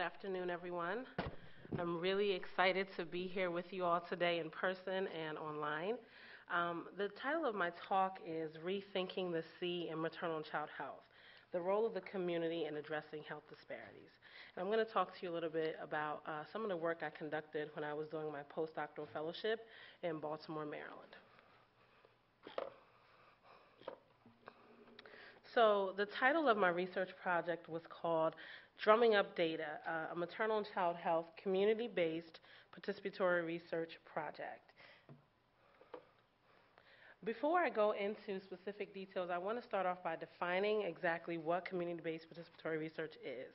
Good afternoon, everyone. I'm really excited to be here with you all today in person and online. Um, the title of my talk is Rethinking the C in Maternal and Child Health The Role of the Community in Addressing Health Disparities. And I'm going to talk to you a little bit about uh, some of the work I conducted when I was doing my postdoctoral fellowship in Baltimore, Maryland. So, the title of my research project was called Drumming Up Data, uh, a maternal and child health community based participatory research project. Before I go into specific details, I want to start off by defining exactly what community based participatory research is.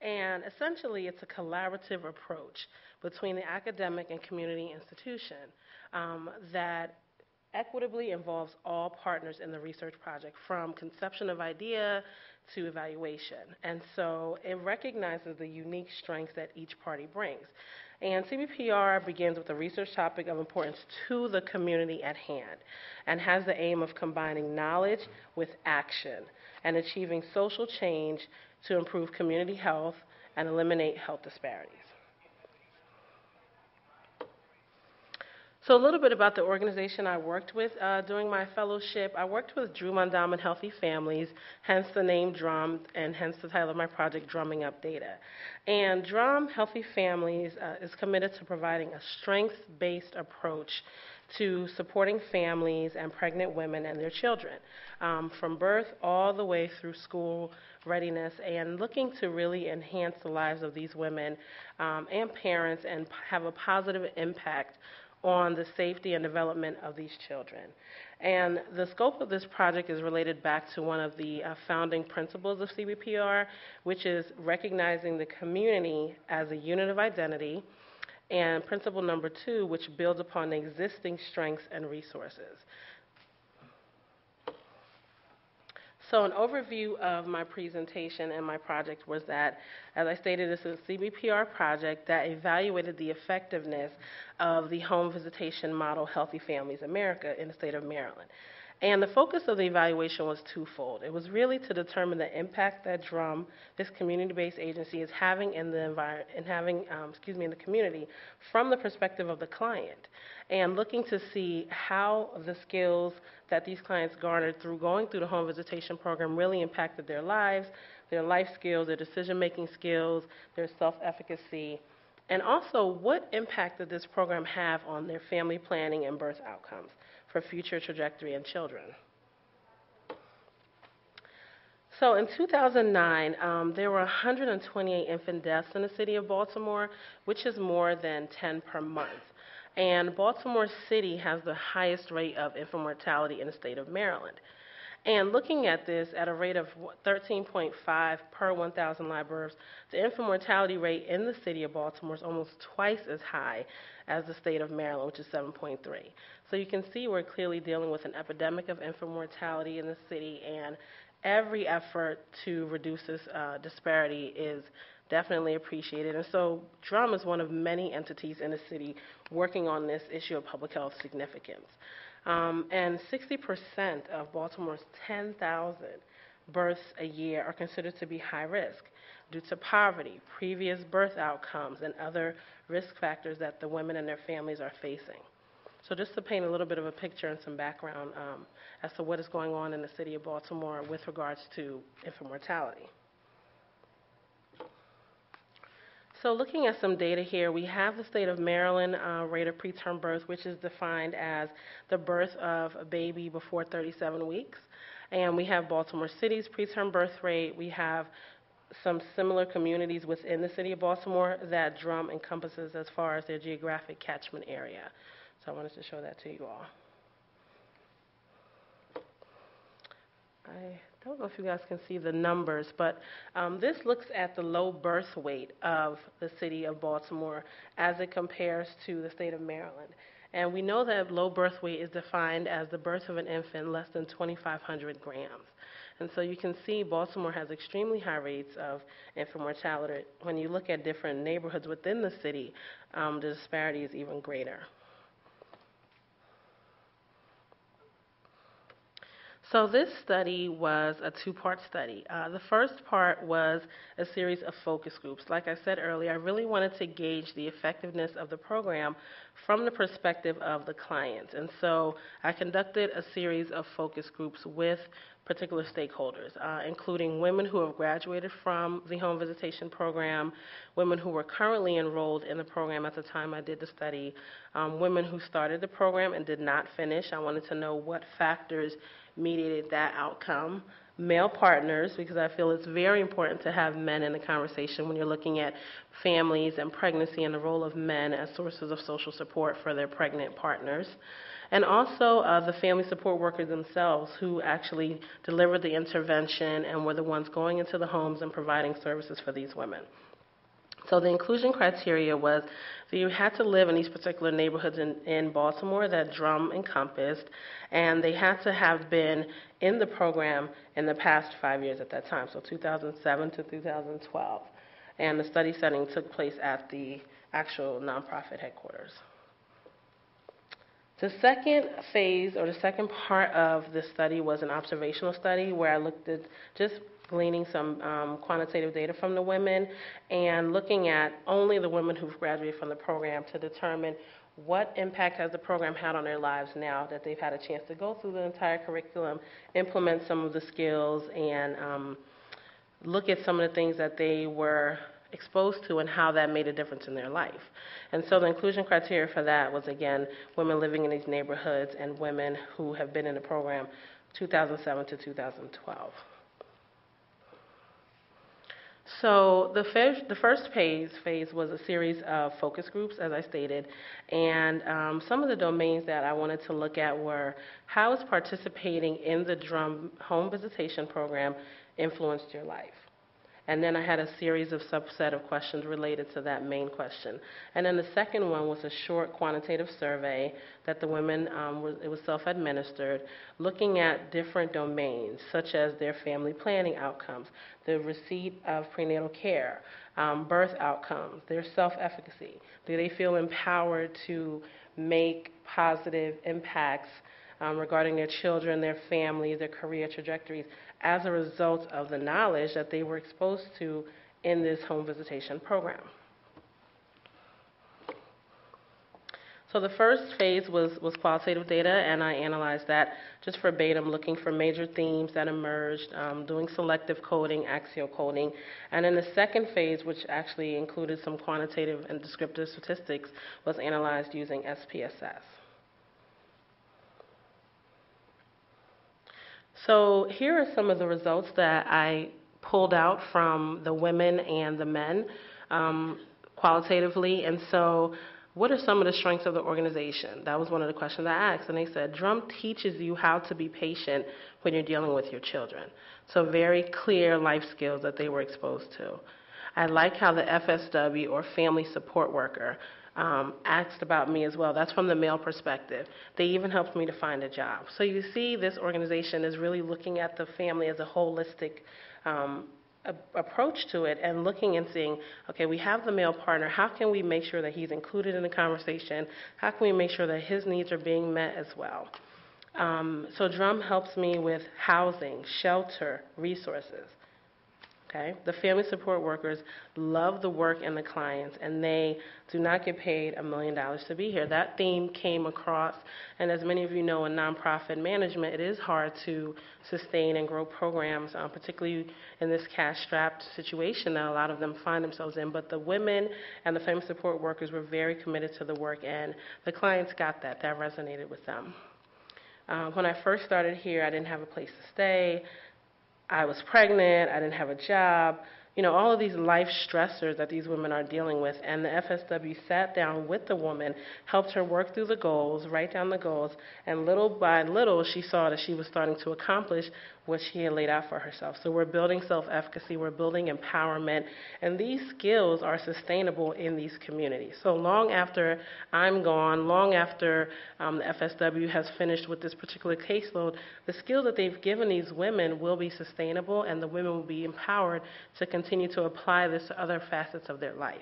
And essentially, it's a collaborative approach between the academic and community institution um, that equitably involves all partners in the research project, from conception of idea to evaluation. And so it recognizes the unique strengths that each party brings. And CBPR begins with a research topic of importance to the community at hand and has the aim of combining knowledge with action and achieving social change to improve community health and eliminate health disparities. So, a little bit about the organization I worked with uh, during my fellowship. I worked with DRUM Healthy Families, hence the name DRUM, and hence the title of my project, Drumming Up Data. And DRUM Healthy Families uh, is committed to providing a strength based approach to supporting families and pregnant women and their children um, from birth all the way through school readiness and looking to really enhance the lives of these women um, and parents and have a positive impact on the safety and development of these children. And the scope of this project is related back to one of the uh, founding principles of CBPR, which is recognizing the community as a unit of identity, and principle number two, which builds upon existing strengths and resources. So, an overview of my presentation and my project was that, as I stated, this is a CBPR project that evaluated the effectiveness of the home visitation model Healthy Families America in the state of Maryland. And the focus of the evaluation was twofold. It was really to determine the impact that DRUM, this community-based agency, is having in the environment and having, um, excuse me, in the community from the perspective of the client, and looking to see how the skills that these clients garnered through going through the home visitation program really impacted their lives, their life skills, their decision-making skills, their self-efficacy, and also what impact did this program have on their family planning and birth outcomes for future trajectory in children. So in 2009, um, there were 128 infant deaths in the city of Baltimore, which is more than 10 per month. And Baltimore City has the highest rate of infant mortality in the state of Maryland. And looking at this at a rate of 13.5 per 1,000 live births, the infant mortality rate in the city of Baltimore is almost twice as high as the state of Maryland, which is 7.3. So you can see we're clearly dealing with an epidemic of infant mortality in the city, and every effort to reduce this uh, disparity is definitely appreciated. And so DRUM is one of many entities in the city working on this issue of public health significance. Um, and 60% of Baltimore's 10,000 births a year are considered to be high risk due to poverty, previous birth outcomes, and other risk factors that the women and their families are facing. So, just to paint a little bit of a picture and some background um, as to what is going on in the city of Baltimore with regards to infant mortality. So, looking at some data here, we have the state of Maryland uh, rate of preterm birth, which is defined as the birth of a baby before 37 weeks. And we have Baltimore City's preterm birth rate. We have some similar communities within the city of Baltimore that DRUM encompasses as far as their geographic catchment area. So I wanted to show that to you all. I don't know if you guys can see the numbers, but um, this looks at the low birth weight of the city of Baltimore as it compares to the state of Maryland. And we know that low birth weight is defined as the birth of an infant less than 2,500 grams. And so you can see Baltimore has extremely high rates of infant mortality. When you look at different neighborhoods within the city, um, the disparity is even greater. So this study was a two-part study. Uh, the first part was a series of focus groups. Like I said earlier, I really wanted to gauge the effectiveness of the program from the perspective of the clients. And so I conducted a series of focus groups with particular stakeholders, uh, including women who have graduated from the home visitation program, women who were currently enrolled in the program at the time I did the study, um, women who started the program and did not finish. I wanted to know what factors mediated that outcome. Male partners, because I feel it's very important to have men in the conversation when you're looking at families and pregnancy and the role of men as sources of social support for their pregnant partners and also uh, the family support workers themselves who actually delivered the intervention and were the ones going into the homes and providing services for these women. So the inclusion criteria was that you had to live in these particular neighborhoods in, in Baltimore that Drum encompassed, and they had to have been in the program in the past five years at that time, so 2007 to 2012. And the study setting took place at the actual nonprofit headquarters. The second phase, or the second part of the study, was an observational study where I looked at just gleaning some um, quantitative data from the women and looking at only the women who've graduated from the program to determine what impact has the program had on their lives now that they've had a chance to go through the entire curriculum, implement some of the skills, and um, look at some of the things that they were exposed to and how that made a difference in their life. And so the inclusion criteria for that was again women living in these neighborhoods and women who have been in the program 2007 to 2012. So the, fir- the first phase phase was a series of focus groups, as I stated, and um, some of the domains that I wanted to look at were how is participating in the Drum Home Visitation Program influenced your life? And then I had a series of subset of questions related to that main question. And then the second one was a short quantitative survey that the women, um, was, it was self-administered, looking at different domains, such as their family planning outcomes, the receipt of prenatal care, um, birth outcomes, their self-efficacy. Do they feel empowered to make positive impacts um, regarding their children, their families, their career trajectories as a result of the knowledge that they were exposed to in this home visitation program. So the first phase was, was qualitative data, and I analyzed that just verbatim, looking for major themes that emerged, um, doing selective coding, axial coding. And then the second phase, which actually included some quantitative and descriptive statistics, was analyzed using SPSS. So here are some of the results that I pulled out from the women and the men um, qualitatively. And so, what are some of the strengths of the organization? That was one of the questions I asked. And they said, Drum teaches you how to be patient when you're dealing with your children. So, very clear life skills that they were exposed to. I like how the FSW or family support worker um, asked about me as well. That's from the male perspective. They even helped me to find a job. So you see, this organization is really looking at the family as a holistic um, approach to it and looking and seeing, okay, we have the male partner. How can we make sure that he's included in the conversation? How can we make sure that his needs are being met as well? Um, so Drum helps me with housing, shelter, resources. Okay? The family support workers love the work and the clients, and they do not get paid a million dollars to be here. That theme came across, and as many of you know, in nonprofit management, it is hard to sustain and grow programs, um, particularly in this cash strapped situation that a lot of them find themselves in. But the women and the family support workers were very committed to the work, and the clients got that. That resonated with them. Uh, when I first started here, I didn't have a place to stay. I was pregnant, I didn't have a job, you know, all of these life stressors that these women are dealing with. And the FSW sat down with the woman, helped her work through the goals, write down the goals, and little by little, she saw that she was starting to accomplish what she had laid out for herself. So we're building self efficacy, we're building empowerment, and these skills are sustainable in these communities. So long after I'm gone, long after um, the FSW has finished with this particular caseload, the skills that they've given these women will be sustainable, and the women will be empowered to continue to apply this to other facets of their life.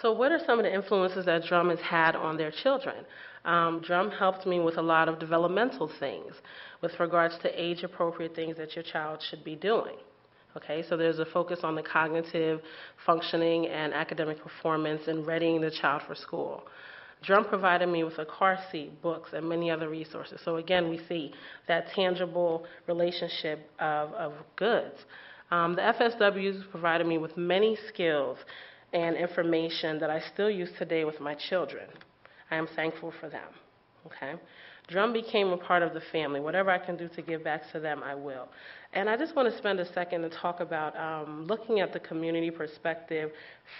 So, what are some of the influences that drum has had on their children? Um, drum helped me with a lot of developmental things with regards to age appropriate things that your child should be doing. Okay, so there's a focus on the cognitive functioning and academic performance and readying the child for school. Drum provided me with a car seat, books, and many other resources. So again, we see that tangible relationship of, of goods. Um, the FSWs provided me with many skills and information that I still use today with my children. I am thankful for them. Okay? Drum became a part of the family. Whatever I can do to give back to them, I will. And I just want to spend a second to talk about um, looking at the community perspective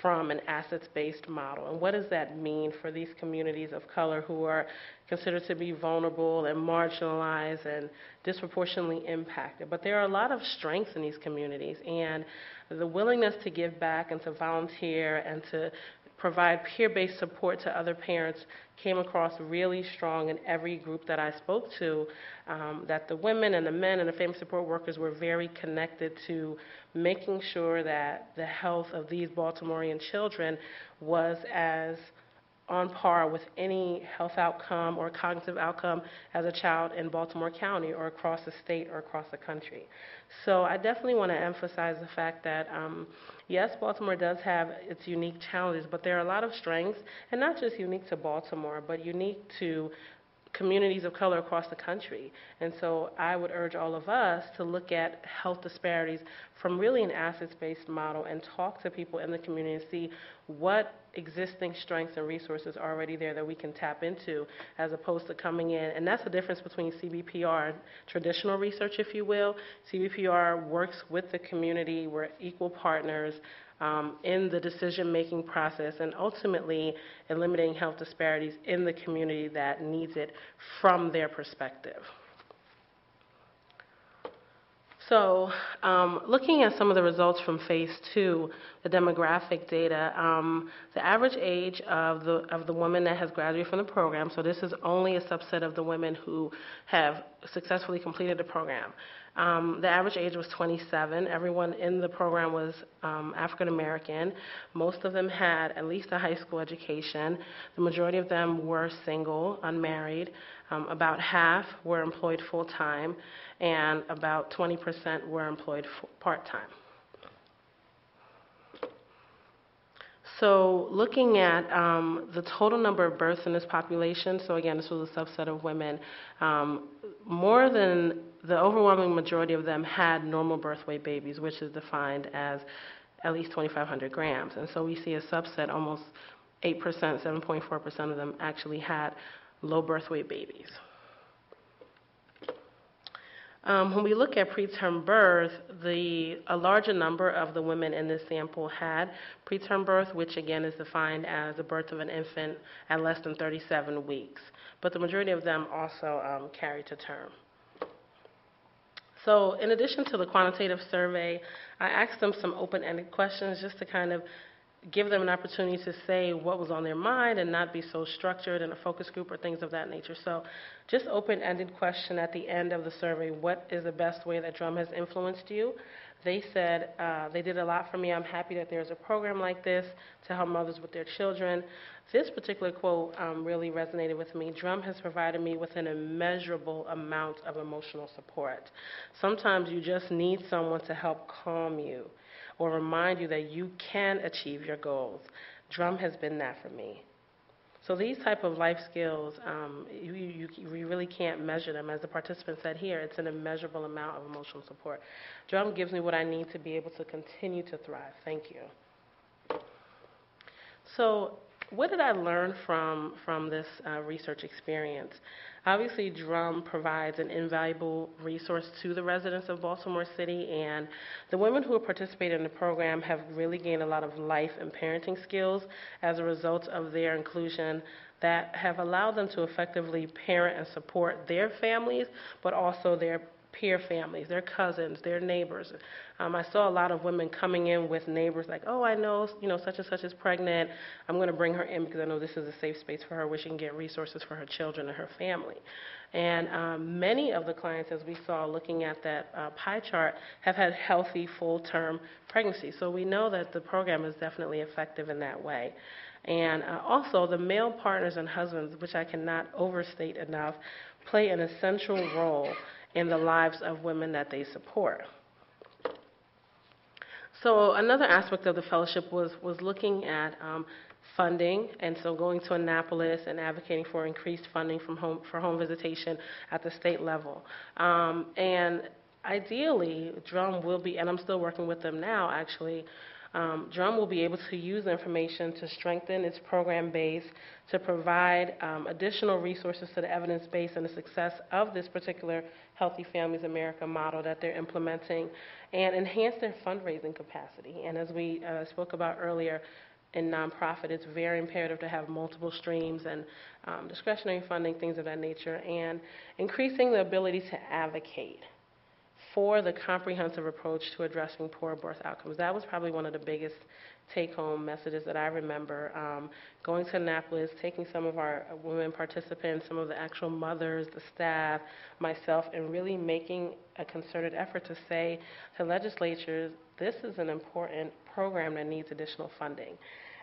from an assets based model. And what does that mean for these communities of color who are considered to be vulnerable and marginalized and disproportionately impacted? But there are a lot of strengths in these communities, and the willingness to give back and to volunteer and to provide peer based support to other parents came across really strong in every group that I spoke to. Um, that the women and the men and the family support workers were very connected to making sure that the health of these Baltimorean children was as on par with any health outcome or cognitive outcome as a child in Baltimore County or across the state or across the country. So I definitely want to emphasize the fact that, um, yes, Baltimore does have its unique challenges, but there are a lot of strengths, and not just unique to Baltimore, but unique to communities of color across the country. And so I would urge all of us to look at health disparities from really an assets based model and talk to people in the community and see what existing strengths and resources are already there that we can tap into as opposed to coming in. And that's the difference between CBPR and traditional research, if you will. CBPR works with the community, we're equal partners um, in the decision making process and ultimately eliminating health disparities in the community that needs it from their perspective. So, um, looking at some of the results from phase two, the demographic data, um, the average age of the of the woman that has graduated from the program. So this is only a subset of the women who have successfully completed the program. Um, the average age was 27. Everyone in the program was um, African American. Most of them had at least a high school education. The majority of them were single, unmarried. Um, about half were employed full time, and about 20% were employed part time. So, looking at um, the total number of births in this population, so again, this was a subset of women, um, more than the overwhelming majority of them had normal birth weight babies, which is defined as at least 2,500 grams. And so we see a subset, almost 8%, 7.4% of them actually had low birth weight babies. Um, when we look at preterm birth, the, a larger number of the women in this sample had preterm birth, which again is defined as the birth of an infant at less than 37 weeks. But the majority of them also um, carried to term. So, in addition to the quantitative survey, I asked them some open ended questions just to kind of give them an opportunity to say what was on their mind and not be so structured in a focus group or things of that nature. So, just open ended question at the end of the survey what is the best way that drum has influenced you? They said uh, they did a lot for me. I'm happy that there's a program like this to help mothers with their children. This particular quote um, really resonated with me. Drum has provided me with an immeasurable amount of emotional support. Sometimes you just need someone to help calm you or remind you that you can achieve your goals. Drum has been that for me. So these type of life skills, um, you, you, you, really can't measure them. As the participant said here, it's an immeasurable amount of emotional support. Drum gives me what I need to be able to continue to thrive. Thank you. So what did I learn from, from this uh, research experience? Obviously, Drum provides an invaluable resource to the residents of Baltimore City, and the women who have participated in the program have really gained a lot of life and parenting skills as a result of their inclusion that have allowed them to effectively parent and support their families, but also their peer families, their cousins, their neighbors. Um, I saw a lot of women coming in with neighbors like, oh, I know, you know, such and such is pregnant. I'm going to bring her in because I know this is a safe space for her where she can get resources for her children and her family. And um, many of the clients, as we saw looking at that uh, pie chart, have had healthy full term pregnancies. So we know that the program is definitely effective in that way. And uh, also, the male partners and husbands, which I cannot overstate enough, play an essential role in the lives of women that they support. So another aspect of the fellowship was, was looking at um, funding, and so going to Annapolis and advocating for increased funding from home, for home visitation at the state level. Um, and ideally, Drum will be, and I'm still working with them now actually, um, Drum will be able to use information to strengthen its program base, to provide um, additional resources to the evidence base and the success of this particular Healthy Families America model that they're implementing, and enhance their fundraising capacity. And as we uh, spoke about earlier, in nonprofit, it's very imperative to have multiple streams and um, discretionary funding, things of that nature, and increasing the ability to advocate for the comprehensive approach to addressing poor birth outcomes. That was probably one of the biggest take home messages that I remember. Um, going to Annapolis, taking some of our women participants, some of the actual mothers, the staff, myself, and really making a concerted effort to say to legislatures, this is an important program that needs additional funding.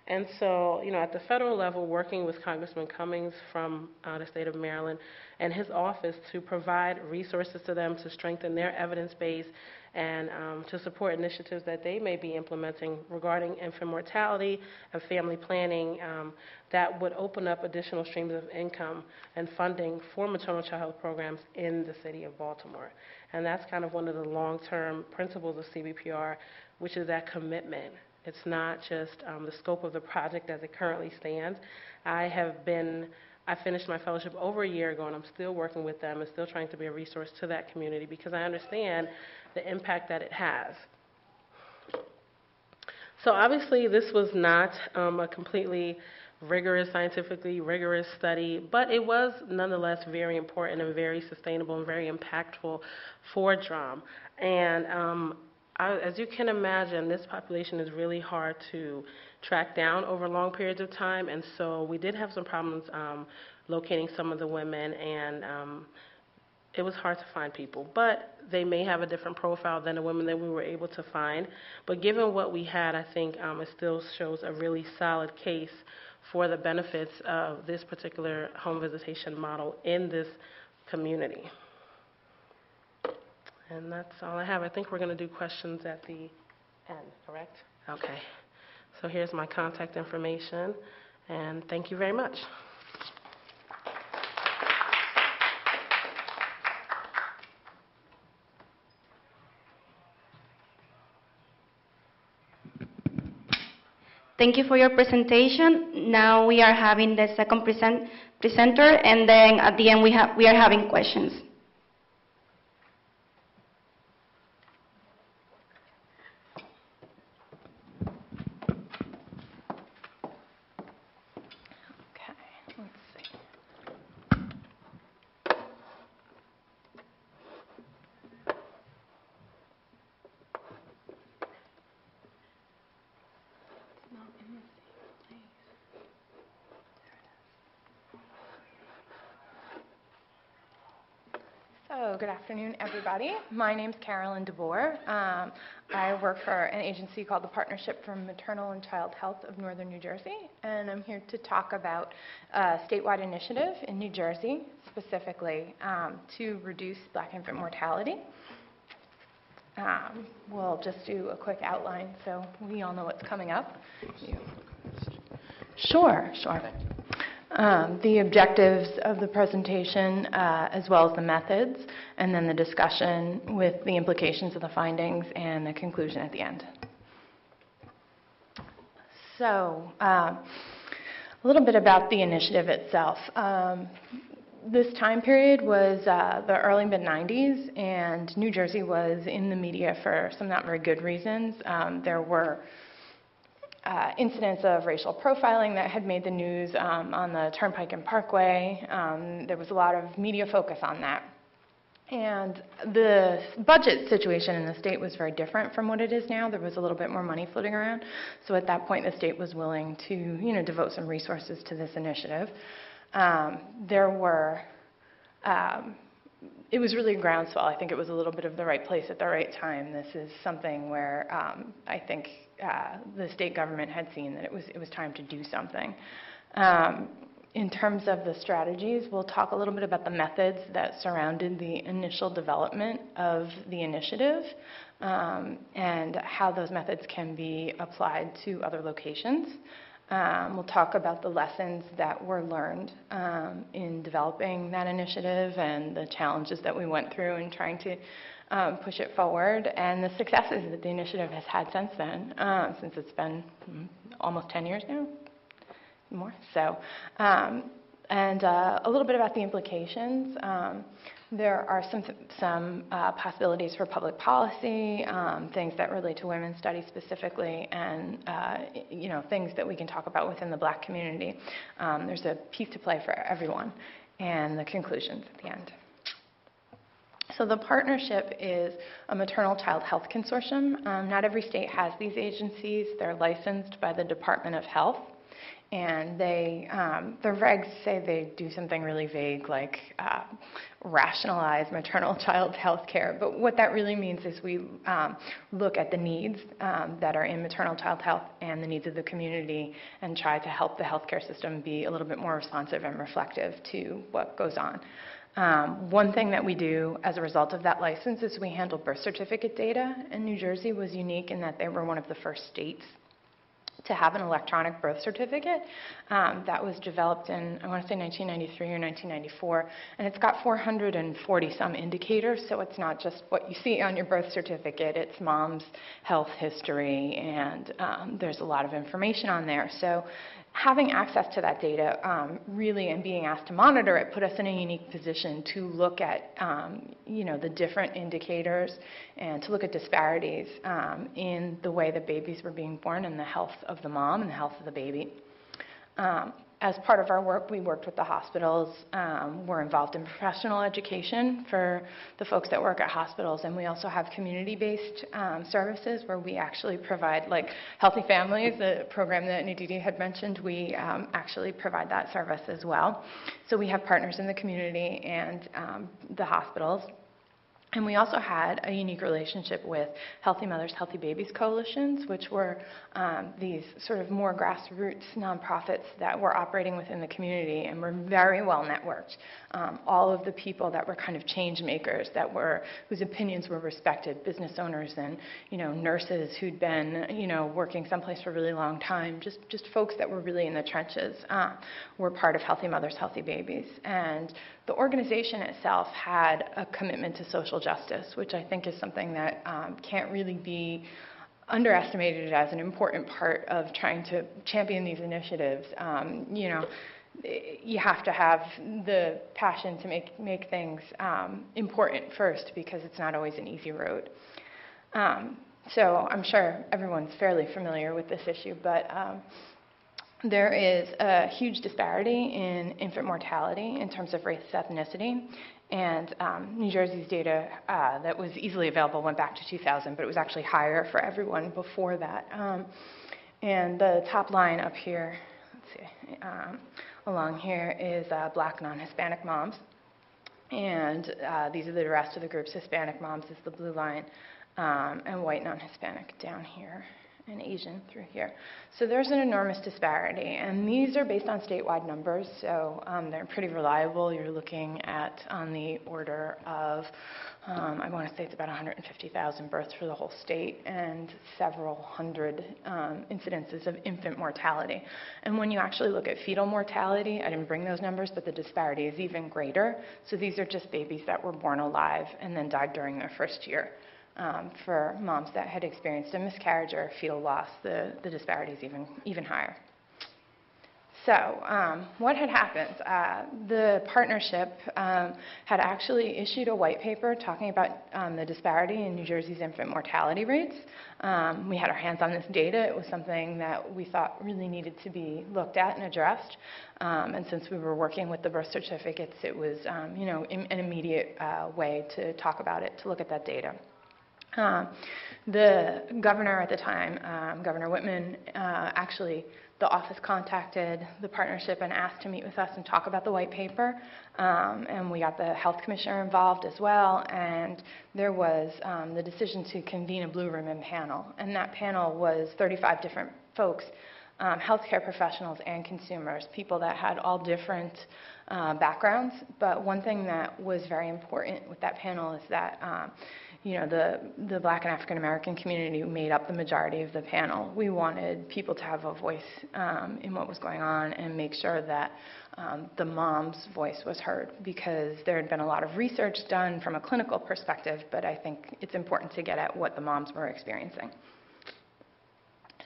And so, you know, at the federal level, working with Congressman Cummings from uh, the state of Maryland and his office to provide resources to them to strengthen their evidence base and um, to support initiatives that they may be implementing regarding infant mortality and family planning um, that would open up additional streams of income and funding for maternal child health programs in the city of Baltimore. And that's kind of one of the long term principles of CBPR, which is that commitment it's not just um, the scope of the project as it currently stands. I have been, I finished my fellowship over a year ago, and I'm still working with them and still trying to be a resource to that community because I understand the impact that it has. So obviously, this was not um, a completely rigorous, scientifically rigorous study, but it was nonetheless very important and very sustainable and very impactful for DRUM. And um, as you can imagine, this population is really hard to track down over long periods of time, and so we did have some problems um, locating some of the women, and um, it was hard to find people. But they may have a different profile than the women that we were able to find. But given what we had, I think um, it still shows a really solid case for the benefits of this particular home visitation model in this community. And that's all I have. I think we're going to do questions at the end, correct? Okay. So here's my contact information, and thank you very much. Thank you for your presentation. Now we are having the second present, presenter, and then at the end we, have, we are having questions. So, good afternoon, everybody. My name is Carolyn DeBoer. Um, I work for an agency called the Partnership for Maternal and Child Health of Northern New Jersey, and I'm here to talk about a statewide initiative in New Jersey, specifically um, to reduce black infant mortality. Um, we'll just do a quick outline so we all know what's coming up. Sure, sure um, the objectives of the presentation uh, as well as the methods, and then the discussion with the implications of the findings and the conclusion at the end. So, um, a little bit about the initiative itself. Um, this time period was uh, the early mid 90s, and New Jersey was in the media for some not very good reasons. Um, there were uh, incidents of racial profiling that had made the news um, on the Turnpike and Parkway. Um, there was a lot of media focus on that. And the budget situation in the state was very different from what it is now. There was a little bit more money floating around. So at that point, the state was willing to, you know, devote some resources to this initiative. Um, there were um, it was really a groundswell. I think it was a little bit of the right place at the right time. This is something where um, I think uh, the state government had seen that it was it was time to do something. Um, in terms of the strategies, we'll talk a little bit about the methods that surrounded the initial development of the initiative um, and how those methods can be applied to other locations. Um, we'll talk about the lessons that were learned um, in developing that initiative and the challenges that we went through in trying to um, push it forward and the successes that the initiative has had since then, uh, since it's been mm, almost 10 years now, more. So, um, and uh, a little bit about the implications. Um, there are some some uh, possibilities for public policy, um, things that relate to women's studies specifically, and uh, you know things that we can talk about within the Black community. Um, there's a piece to play for everyone, and the conclusions at the end. So the partnership is a maternal child health consortium. Um, not every state has these agencies. They're licensed by the Department of Health and they um, the regs say they do something really vague like uh, rationalize maternal child health care but what that really means is we um, look at the needs um, that are in maternal child health and the needs of the community and try to help the healthcare system be a little bit more responsive and reflective to what goes on um, one thing that we do as a result of that license is we handle birth certificate data, and New Jersey was unique in that they were one of the first states to have an electronic birth certificate. Um, that was developed in, I want to say 1993 or 1994, and it's got 440 some indicators, so it's not just what you see on your birth certificate, it's mom's health history, and um, there's a lot of information on there. So having access to that data um, really and being asked to monitor it put us in a unique position to look at um, you know the different indicators and to look at disparities um, in the way that babies were being born and the health of the mom and the health of the baby. As part of our work, we worked with the hospitals. Um, we're involved in professional education for the folks that work at hospitals, and we also have community-based um, services where we actually provide, like Healthy Families, the program that Ndidi had mentioned. We um, actually provide that service as well. So we have partners in the community and um, the hospitals. And we also had a unique relationship with Healthy Mothers, Healthy Babies coalitions, which were um, these sort of more grassroots nonprofits that were operating within the community and were very well networked. Um, all of the people that were kind of change makers, that were whose opinions were respected, business owners and you know nurses who'd been you know working someplace for a really long time, just just folks that were really in the trenches, uh, were part of Healthy Mothers, Healthy Babies, and the organization itself had a commitment to social justice, which I think is something that um, can't really be underestimated as an important part of trying to champion these initiatives. Um, you know, you have to have the passion to make make things um, important first because it's not always an easy road. Um, so I'm sure everyone's fairly familiar with this issue, but um, there is a huge disparity in infant mortality in terms of race ethnicity. And um, New Jersey's data uh, that was easily available went back to 2000, but it was actually higher for everyone before that. Um, and the top line up here, let's see, um, along here is uh, black non Hispanic moms. And uh, these are the rest of the groups. Hispanic moms is the blue line, um, and white non Hispanic down here and Asian through here. So there's an enormous disparity, and these are based on statewide numbers, so um, they're pretty reliable. You're looking at on the order of, um, I want to say it's about 150,000 births for the whole state and several hundred um, incidences of infant mortality. And when you actually look at fetal mortality, I didn't bring those numbers, but the disparity is even greater. So these are just babies that were born alive and then died during their first year um, for moms that had experienced a miscarriage or fetal loss, the, the disparity is even, even higher. So, um, what had happened? Uh, the partnership um, had actually issued a white paper talking about um, the disparity in New Jersey's infant mortality rates. Um, we had our hands on this data. It was something that we thought really needed to be looked at and addressed. Um, and since we were working with the birth certificates, it was, um, you know, an immediate uh, way to talk about it, to look at that data. Um, the governor at the time, um, Governor Whitman, uh, actually, the office contacted the partnership and asked to meet with us and talk about the white paper. Um, and we got the health commissioner involved as well. And there was um, the decision to convene a blue ribbon panel. And that panel was 35 different folks, um, healthcare professionals and consumers, people that had all different uh, backgrounds. But one thing that was very important with that panel is that um, you know, the, the black and African American community made up the majority of the panel. We wanted people to have a voice um, in what was going on and make sure that um, the mom's voice was heard because there had been a lot of research done from a clinical perspective, but I think it's important to get at what the moms were experiencing.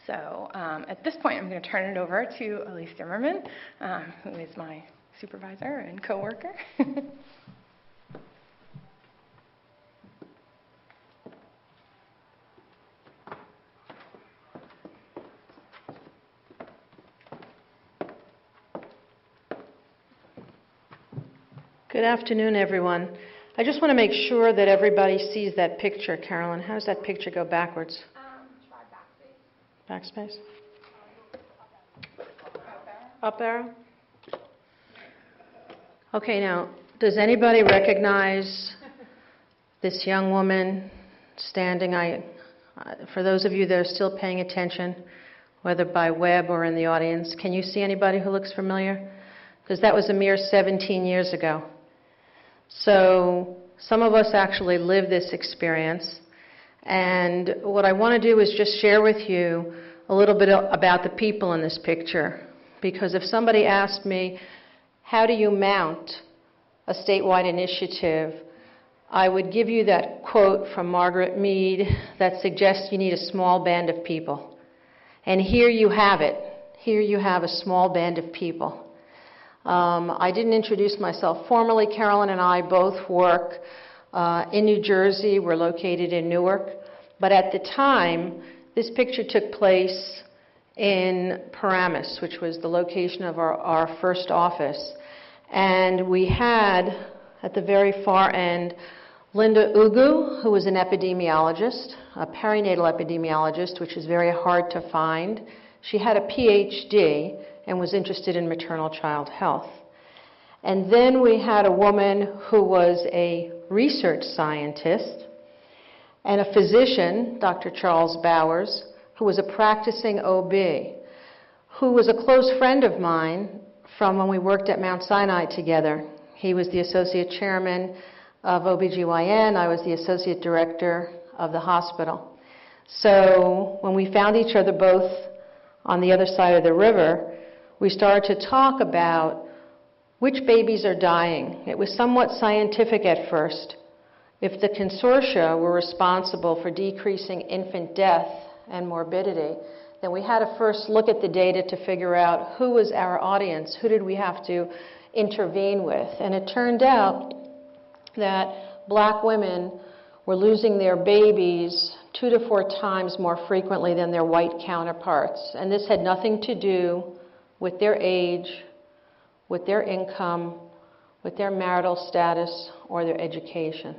So um, at this point, I'm going to turn it over to Ilise Zimmerman, um, who is my supervisor and coworker. Good afternoon, everyone. I just want to make sure that everybody sees that picture. Carolyn, how does that picture go backwards? Backspace? Up arrow? Okay, now, does anybody recognize this young woman standing? I, uh, for those of you that are still paying attention, whether by web or in the audience, can you see anybody who looks familiar? Because that was a mere 17 years ago. So some of us actually live this experience. And what I want to do is just share with you a little bit about the people in this picture. Because if somebody asked me, how do you mount a statewide initiative? I would give you that quote from Margaret Mead that suggests you need a small band of people. And here you have it. Here you have a small band of people. Um, I didn't introduce myself formally. Carolyn and I both work uh, in New Jersey. We're located in Newark. But at the time, this picture took place in Paramus, which was the location of our, our first office. And we had, at the very far end, Linda Ugu, who was an epidemiologist, a perinatal epidemiologist, which is very hard to find. She had a PhD and was interested in maternal child health. And then we had a woman who was a research scientist and a physician, Dr. Charles Bowers, who was a practicing OB, who was a close friend of mine from when we worked at Mount Sinai together. He was the associate chairman of OBGYN, I was the associate director of the hospital. So when we found each other both on the other side of the river, we started to talk about which babies are dying. It was somewhat scientific at first. If the consortia were responsible for decreasing infant death and morbidity, then we had to first look at the data to figure out who was our audience, who did we have to intervene with. And it turned out that black women were losing their babies two to four times more frequently than their white counterparts. And this had nothing to do with their age, with their income, with their marital status, or their education.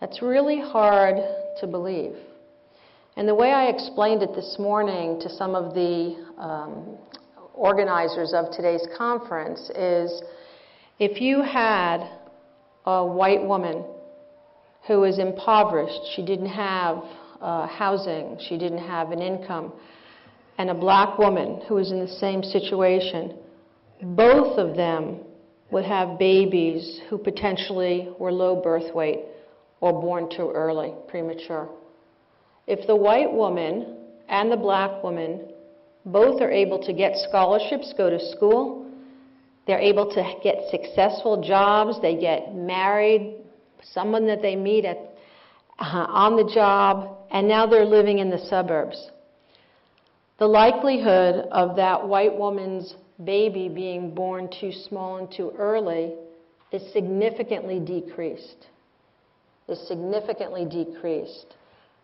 That's really hard to believe. And the way I explained it this morning to some of the um, organizers of today's conference is if you had a white woman who was impoverished, she didn't have uh, housing, she didn't have an income, and a black woman who was in the same situation, both of them would have babies who potentially were low birth weight or born too early, premature. If the white woman and the black woman both are able to get scholarships, go to school, they're able to get successful jobs, they get married, someone that they meet at, uh, on the job, and now they're living in the suburbs the likelihood of that white woman's baby being born too small and too early is significantly decreased. Is significantly decreased.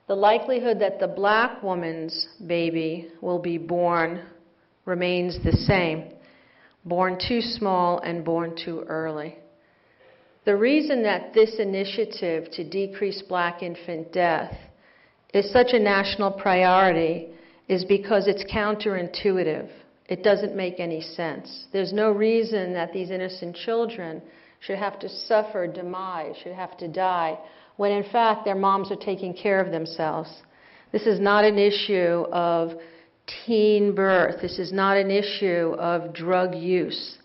The likelihood that the black woman's baby will be born remains the same born too small and born too early. The reason that this initiative to decrease black infant death is such a national priority is because it's counterintuitive. It doesn't make any sense. There's no reason that these innocent children should have to suffer demise, should have to die, when in fact their moms are taking care of themselves. This is not an issue of teen birth. This is not an issue of drug use.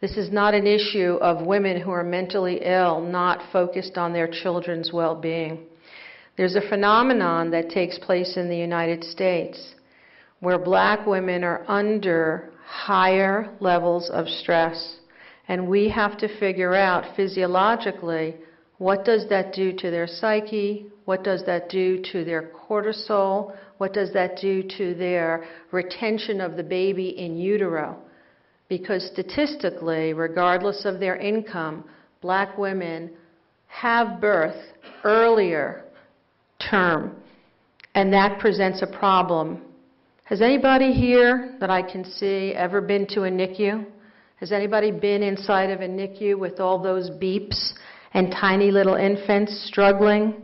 This is not an issue of women who are mentally ill, not focused on their children's well being. There's a phenomenon that takes place in the United States where black women are under higher levels of stress. And we have to figure out physiologically what does that do to their psyche? What does that do to their cortisol? What does that do to their retention of the baby in utero? Because statistically, regardless of their income, black women have birth earlier term, and that presents a problem. Has anybody here that I can see ever been to a NICU? Has anybody been inside of a NICU with all those beeps and tiny little infants struggling?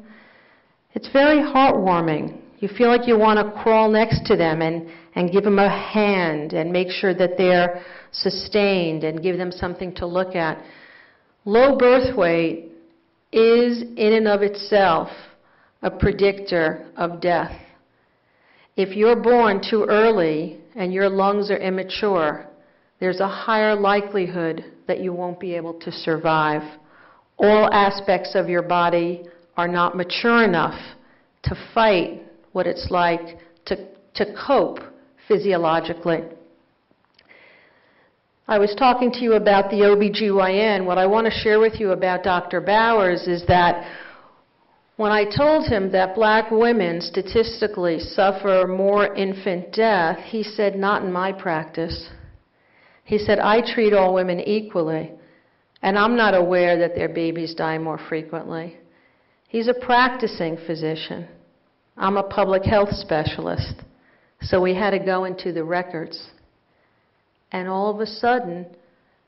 It's very heartwarming. You feel like you want to crawl next to them and, and give them a hand and make sure that they're sustained and give them something to look at. Low birth weight is, in and of itself, a predictor of death. If you're born too early and your lungs are immature, there's a higher likelihood that you won't be able to survive. All aspects of your body are not mature enough to fight what it's like to, to cope physiologically. I was talking to you about the OBGYN. What I want to share with you about Dr. Bowers is that when I told him that black women statistically suffer more infant death, he said, Not in my practice. He said, I treat all women equally, and I'm not aware that their babies die more frequently. He's a practicing physician. I'm a public health specialist. So we had to go into the records. And all of a sudden,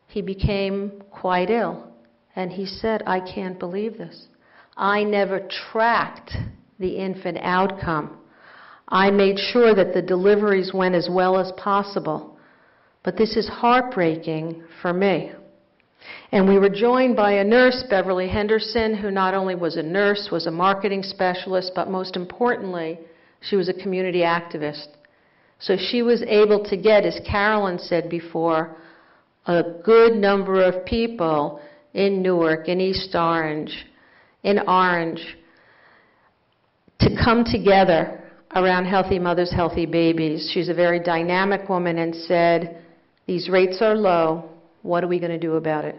he became quite ill. And he said, I can't believe this. I never tracked the infant outcome. I made sure that the deliveries went as well as possible. But this is heartbreaking for me. And we were joined by a nurse, Beverly Henderson, who not only was a nurse, was a marketing specialist, but most importantly, she was a community activist. So she was able to get, as Carolyn said before, a good number of people in Newark, in East Orange, in Orange to come together around Healthy Mothers, Healthy Babies. She's a very dynamic woman and said, These rates are low. What are we going to do about it?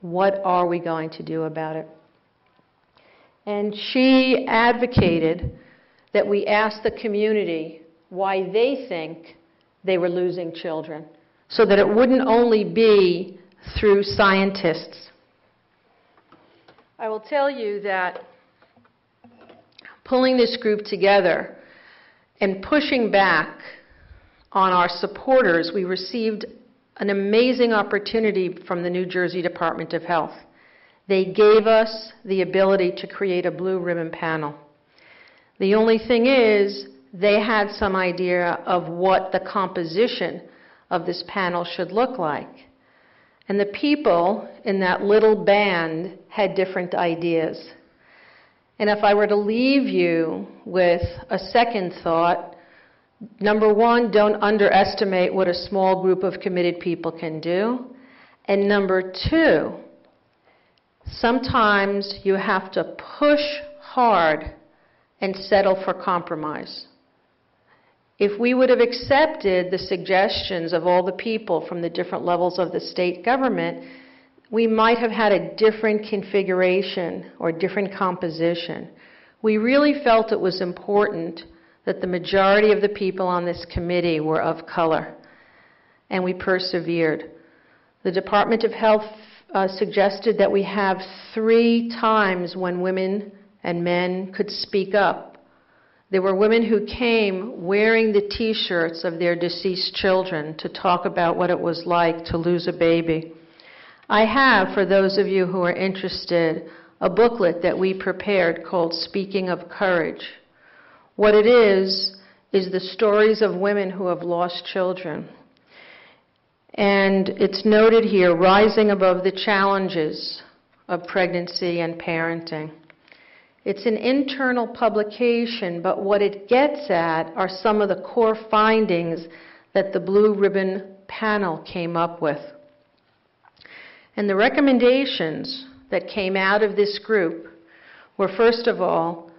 What are we going to do about it? And she advocated that we ask the community why they think they were losing children so that it wouldn't only be through scientists I will tell you that pulling this group together and pushing back on our supporters, we received an amazing opportunity from the New Jersey Department of Health. They gave us the ability to create a blue ribbon panel. The only thing is, they had some idea of what the composition of this panel should look like. And the people in that little band had different ideas. And if I were to leave you with a second thought, number one, don't underestimate what a small group of committed people can do. And number two, sometimes you have to push hard and settle for compromise. If we would have accepted the suggestions of all the people from the different levels of the state government, we might have had a different configuration or different composition. We really felt it was important that the majority of the people on this committee were of color, and we persevered. The Department of Health uh, suggested that we have three times when women and men could speak up there were women who came wearing the t shirts of their deceased children to talk about what it was like to lose a baby. I have, for those of you who are interested, a booklet that we prepared called Speaking of Courage. What it is, is the stories of women who have lost children. And it's noted here rising above the challenges of pregnancy and parenting. It's an internal publication, but what it gets at are some of the core findings that the Blue Ribbon panel came up with. And the recommendations that came out of this group were first of all,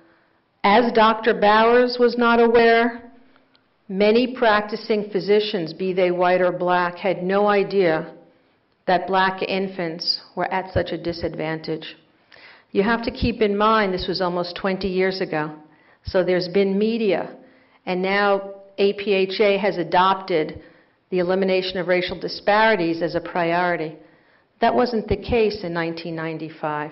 as Dr. Bowers was not aware, many practicing physicians, be they white or black, had no idea that black infants were at such a disadvantage. You have to keep in mind this was almost 20 years ago. So there's been media, and now APHA has adopted the elimination of racial disparities as a priority. That wasn't the case in 1995.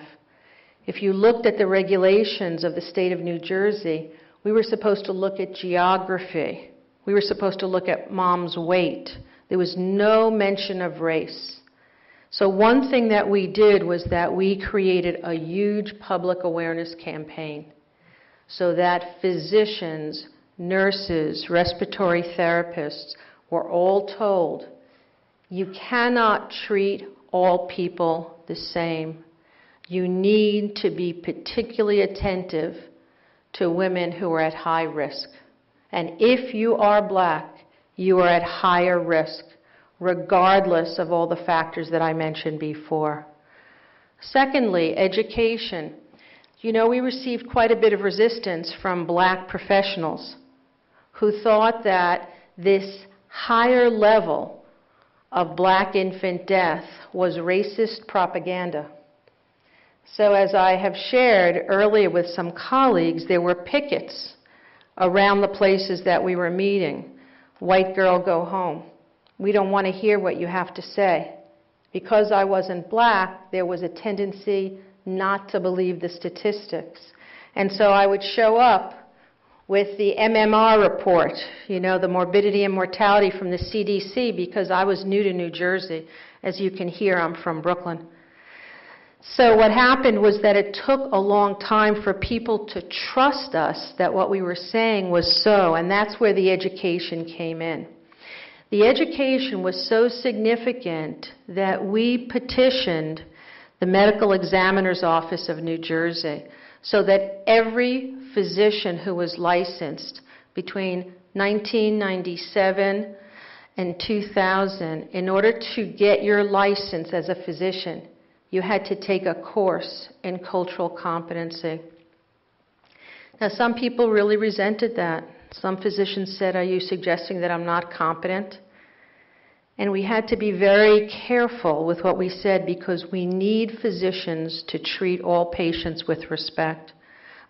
If you looked at the regulations of the state of New Jersey, we were supposed to look at geography. We were supposed to look at mom's weight. There was no mention of race. So, one thing that we did was that we created a huge public awareness campaign so that physicians, nurses, respiratory therapists were all told you cannot treat all people the same. You need to be particularly attentive to women who are at high risk. And if you are black, you are at higher risk regardless of all the factors that I mentioned before. Secondly, education. You know, we received quite a bit of resistance from black professionals who thought that this higher level of black infant death was racist propaganda. So, as I have shared earlier with some colleagues, there were pickets around the places that we were meeting. White girl, go home. We don't want to hear what you have to say. Because I wasn't black, there was a tendency not to believe the statistics. And so I would show up with the MMR report, you know, the morbidity and mortality from the CDC, because I was new to New Jersey. As you can hear, I'm from Brooklyn. So what happened was that it took a long time for people to trust us that what we were saying was so, and that's where the education came in. The education was so significant that we petitioned the medical examiner's office of New Jersey so that every physician who was licensed between 1997 and 2000, in order to get your license as a physician, you had to take a course in cultural competency. Now, some people really resented that. Some physicians said, Are you suggesting that I'm not competent? And we had to be very careful with what we said because we need physicians to treat all patients with respect.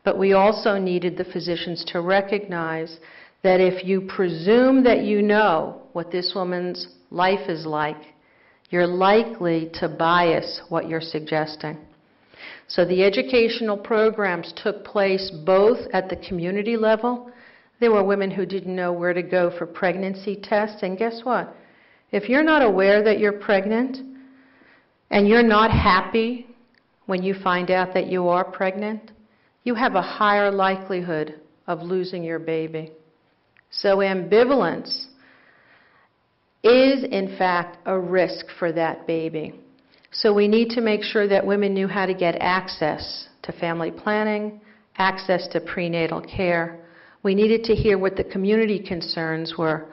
But we also needed the physicians to recognize that if you presume that you know what this woman's life is like, you're likely to bias what you're suggesting. So the educational programs took place both at the community level there were women who didn't know where to go for pregnancy tests, and guess what? If you're not aware that you're pregnant and you're not happy when you find out that you are pregnant, you have a higher likelihood of losing your baby. So, ambivalence is, in fact, a risk for that baby. So, we need to make sure that women knew how to get access to family planning, access to prenatal care, we needed to hear what the community concerns were.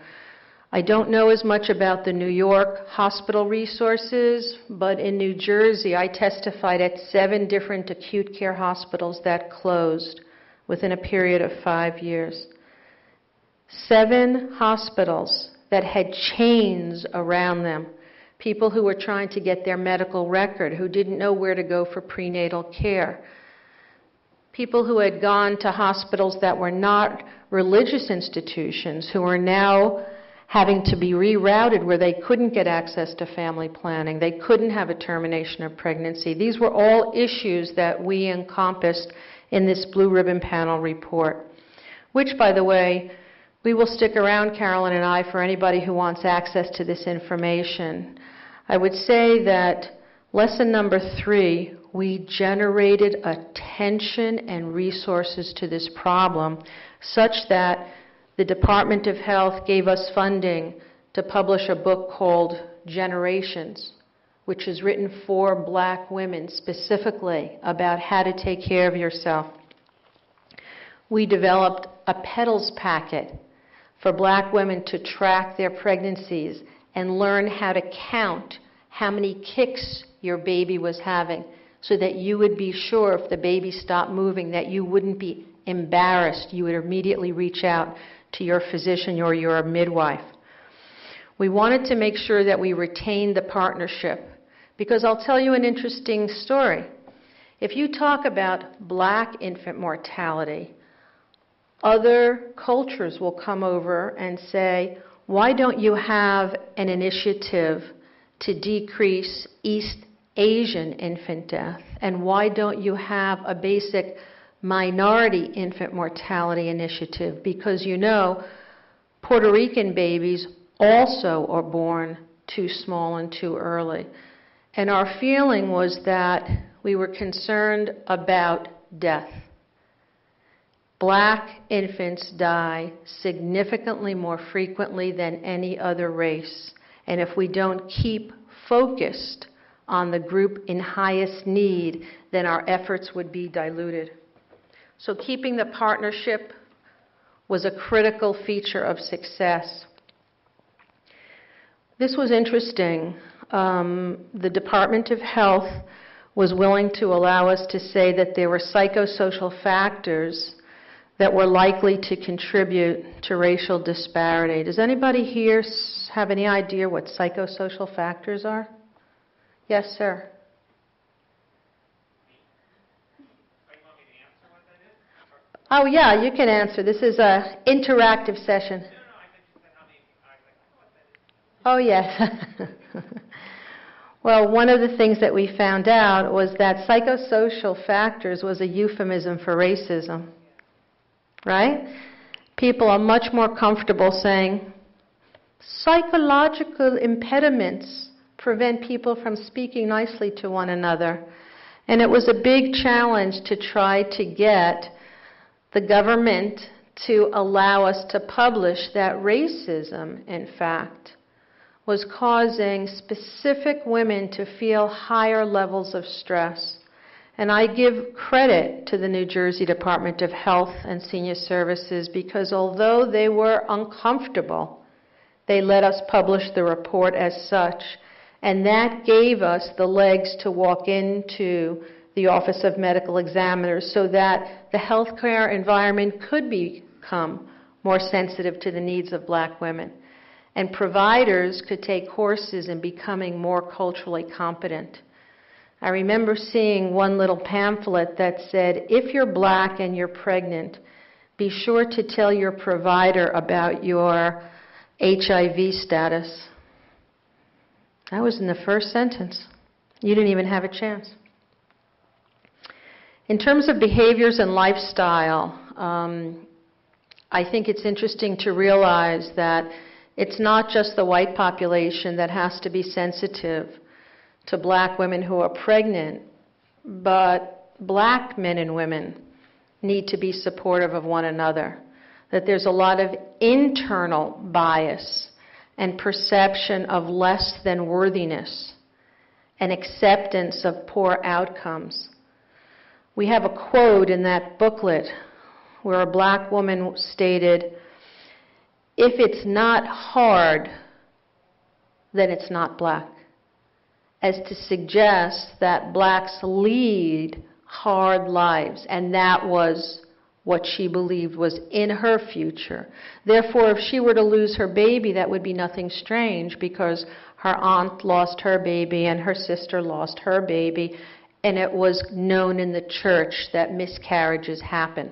I don't know as much about the New York hospital resources, but in New Jersey, I testified at seven different acute care hospitals that closed within a period of five years. Seven hospitals that had chains around them. People who were trying to get their medical record, who didn't know where to go for prenatal care people who had gone to hospitals that were not religious institutions who are now having to be rerouted where they couldn't get access to family planning, they couldn't have a termination of pregnancy. These were all issues that we encompassed in this Blue Ribbon Panel report, which, by the way, we will stick around, Carolyn and I, for anybody who wants access to this information. I would say that Lesson number three we generated attention and resources to this problem such that the Department of Health gave us funding to publish a book called Generations, which is written for black women specifically about how to take care of yourself. We developed a petals packet for black women to track their pregnancies and learn how to count how many kicks your baby was having so that you would be sure if the baby stopped moving that you wouldn't be embarrassed. You would immediately reach out to your physician or your midwife. We wanted to make sure that we retained the partnership because I'll tell you an interesting story. If you talk about black infant mortality, other cultures will come over and say, why don't you have an initiative to decrease East Asian infant death? And why don't you have a basic minority infant mortality initiative? Because you know, Puerto Rican babies also are born too small and too early. And our feeling was that we were concerned about death. Black infants die significantly more frequently than any other race. And if we don't keep focused on the group in highest need, then our efforts would be diluted. So, keeping the partnership was a critical feature of success. This was interesting. Um, the Department of Health was willing to allow us to say that there were psychosocial factors that were likely to contribute to racial disparity. Does anybody here have any idea what psychosocial factors are? Yes, sir. Oh, yeah, you can answer. This is a interactive session. Oh, yes. well, one of the things that we found out was that psychosocial factors was a euphemism for racism. Right? People are much more comfortable saying psychological impediments prevent people from speaking nicely to one another. And it was a big challenge to try to get the government to allow us to publish that racism, in fact, was causing specific women to feel higher levels of stress. And I give credit to the New Jersey Department of Health and Senior Services because although they were uncomfortable, they let us publish the report as such. And that gave us the legs to walk into the Office of Medical Examiners so that the healthcare environment could become more sensitive to the needs of black women. And providers could take courses in becoming more culturally competent. I remember seeing one little pamphlet that said, if you're black and you're pregnant, be sure to tell your provider about your HIV status. That was in the first sentence. You didn't even have a chance. In terms of behaviors and lifestyle, um, I think it's interesting to realize that it's not just the white population that has to be sensitive to black women who are pregnant, but black men and women need to be supportive of one another. That there's a lot of internal bias and perception of less than worthiness and acceptance of poor outcomes. We have a quote in that booklet where a black woman stated, If it's not hard, then it's not black as to suggest that blacks lead hard lives, and that was what she believed was in her future. Therefore, if she were to lose her baby, that would be nothing strange because her aunt lost her baby and her sister lost her baby, and it was known in the church that miscarriages happen.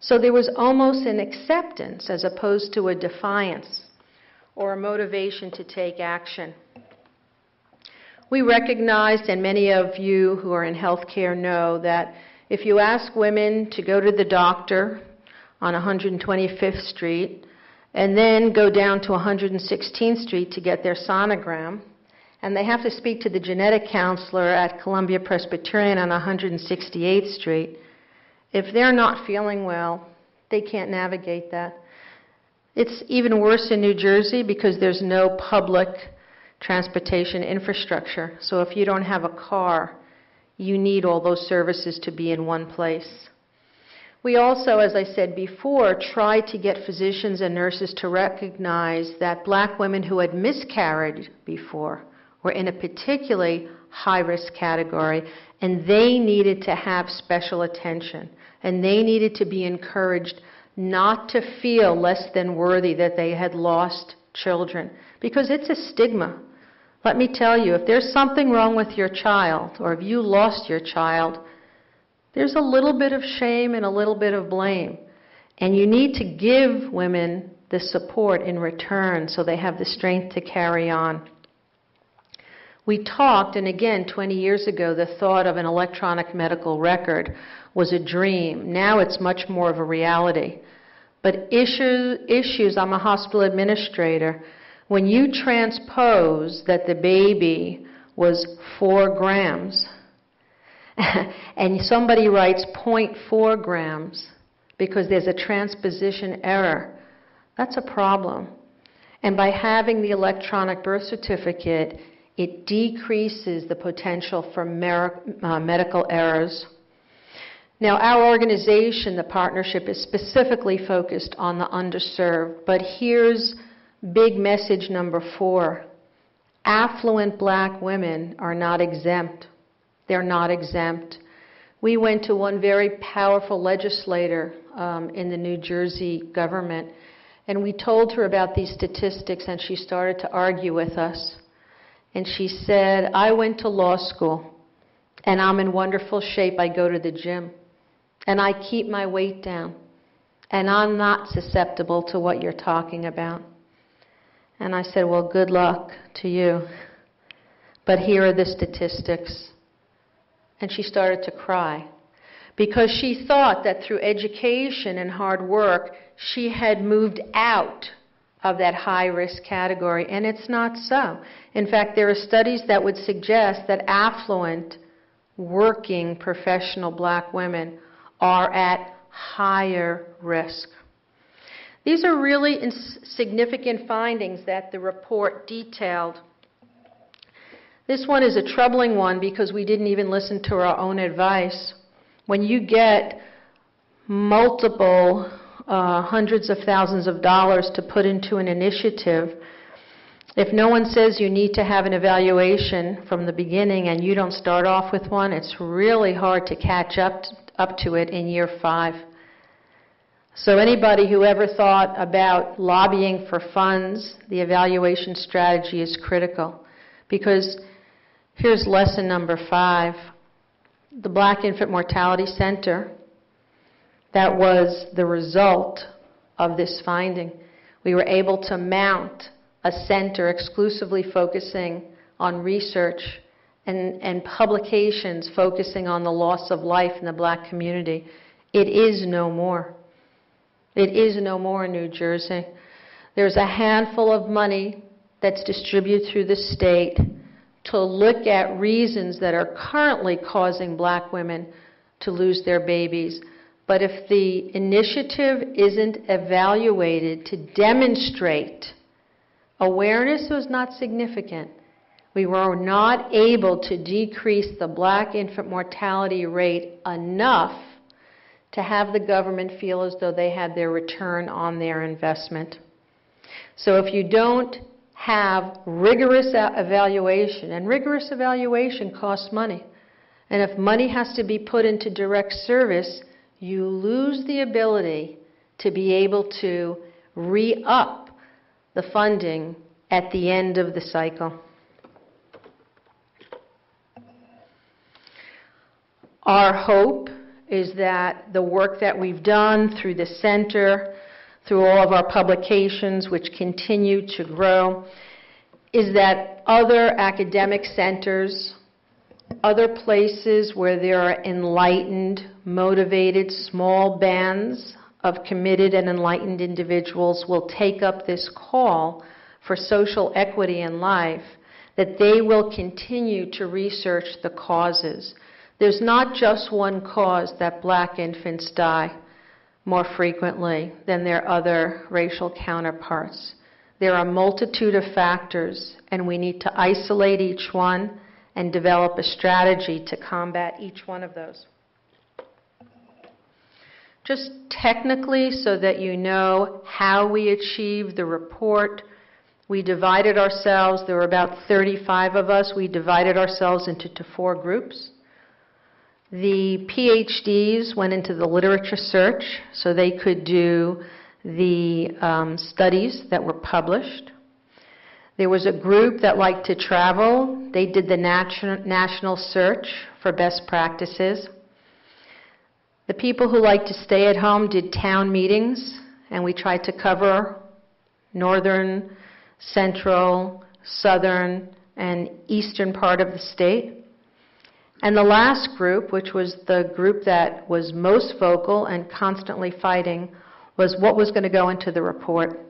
So there was almost an acceptance as opposed to a defiance or a motivation to take action. We recognized, and many of you who are in healthcare know, that if you ask women to go to the doctor on 125th Street and then go down to 116th Street to get their sonogram, and they have to speak to the genetic counselor at Columbia Presbyterian on 168th Street. If they're not feeling well, they can't navigate that. It's even worse in New Jersey because there's no public transportation infrastructure. So if you don't have a car, you need all those services to be in one place. We also, as I said before, try to get physicians and nurses to recognize that black women who had miscarried before were in a particularly high risk category and they needed to have special attention and they needed to be encouraged not to feel less than worthy that they had lost children because it's a stigma. Let me tell you, if there's something wrong with your child or if you lost your child, there's a little bit of shame and a little bit of blame. And you need to give women the support in return so they have the strength to carry on. We talked, and again, 20 years ago, the thought of an electronic medical record was a dream. Now it's much more of a reality. But issues, issues I'm a hospital administrator. When you transpose that the baby was four grams, and somebody writes 0.4 grams because there's a transposition error, that's a problem. And by having the electronic birth certificate, it decreases the potential for uh, medical errors. Now, our organization, the partnership, is specifically focused on the underserved, but here's big message number four affluent black women are not exempt they're not exempt. We went to one very powerful legislator um, in the New Jersey government, and we told her about these statistics, and she started to argue with us. And she said, I went to law school, and I'm in wonderful shape. I go to the gym, and I keep my weight down, and I'm not susceptible to what you're talking about. And I said, Well, good luck to you. But here are the statistics. And she started to cry because she thought that through education and hard work, she had moved out of that high risk category, and it's not so. In fact, there are studies that would suggest that affluent, working professional black women are at higher risk. These are really significant findings that the report detailed this one is a troubling one because we didn't even listen to our own advice. When you get multiple uh, hundreds of thousands of dollars to put into an initiative, if no one says you need to have an evaluation from the beginning and you don't start off with one, it's really hard to catch up, up to it in year five. So, anybody who ever thought about lobbying for funds, the evaluation strategy is critical because Here's lesson number five the Black Infant Mortality Center. That was the result of this finding. We were able to mount a center exclusively focusing on research and, and publications focusing on the loss of life in the black community. It is no more. It is no more in New Jersey. There's a handful of money that's distributed through the state to look at reasons that are currently causing black women to lose their babies. But if the initiative isn't evaluated to demonstrate awareness was not significant, we were not able to decrease the black infant mortality rate enough to have the government feel as though they had their return on their investment. So if you don't have rigorous evaluation, and rigorous evaluation costs money. And if money has to be put into direct service, you lose the ability to be able to re up the funding at the end of the cycle. Our hope is that the work that we've done through the center through all of our publications, which continue to grow, is that other academic centers, other places where there are enlightened, motivated, small bands of committed and enlightened individuals will take up this call for social equity in life, that they will continue to research the causes. There's not just one cause that black infants die more frequently than their other racial counterparts. There are a multitude of factors, and we need to isolate each one and develop a strategy to combat each one of those. Just technically, so that you know how we achieved the report, we divided ourselves, there were about 35 of us, we divided ourselves into four groups. The PhDs went into the literature search so they could do the um, studies that were published. There was a group that liked to travel. They did the nation- national search for best practices. The people who liked to stay at home did town meetings, and we tried to cover northern, central, southern, and eastern part of the state. And the last group, which was the group that was most vocal and constantly fighting, was what was going to go into the report.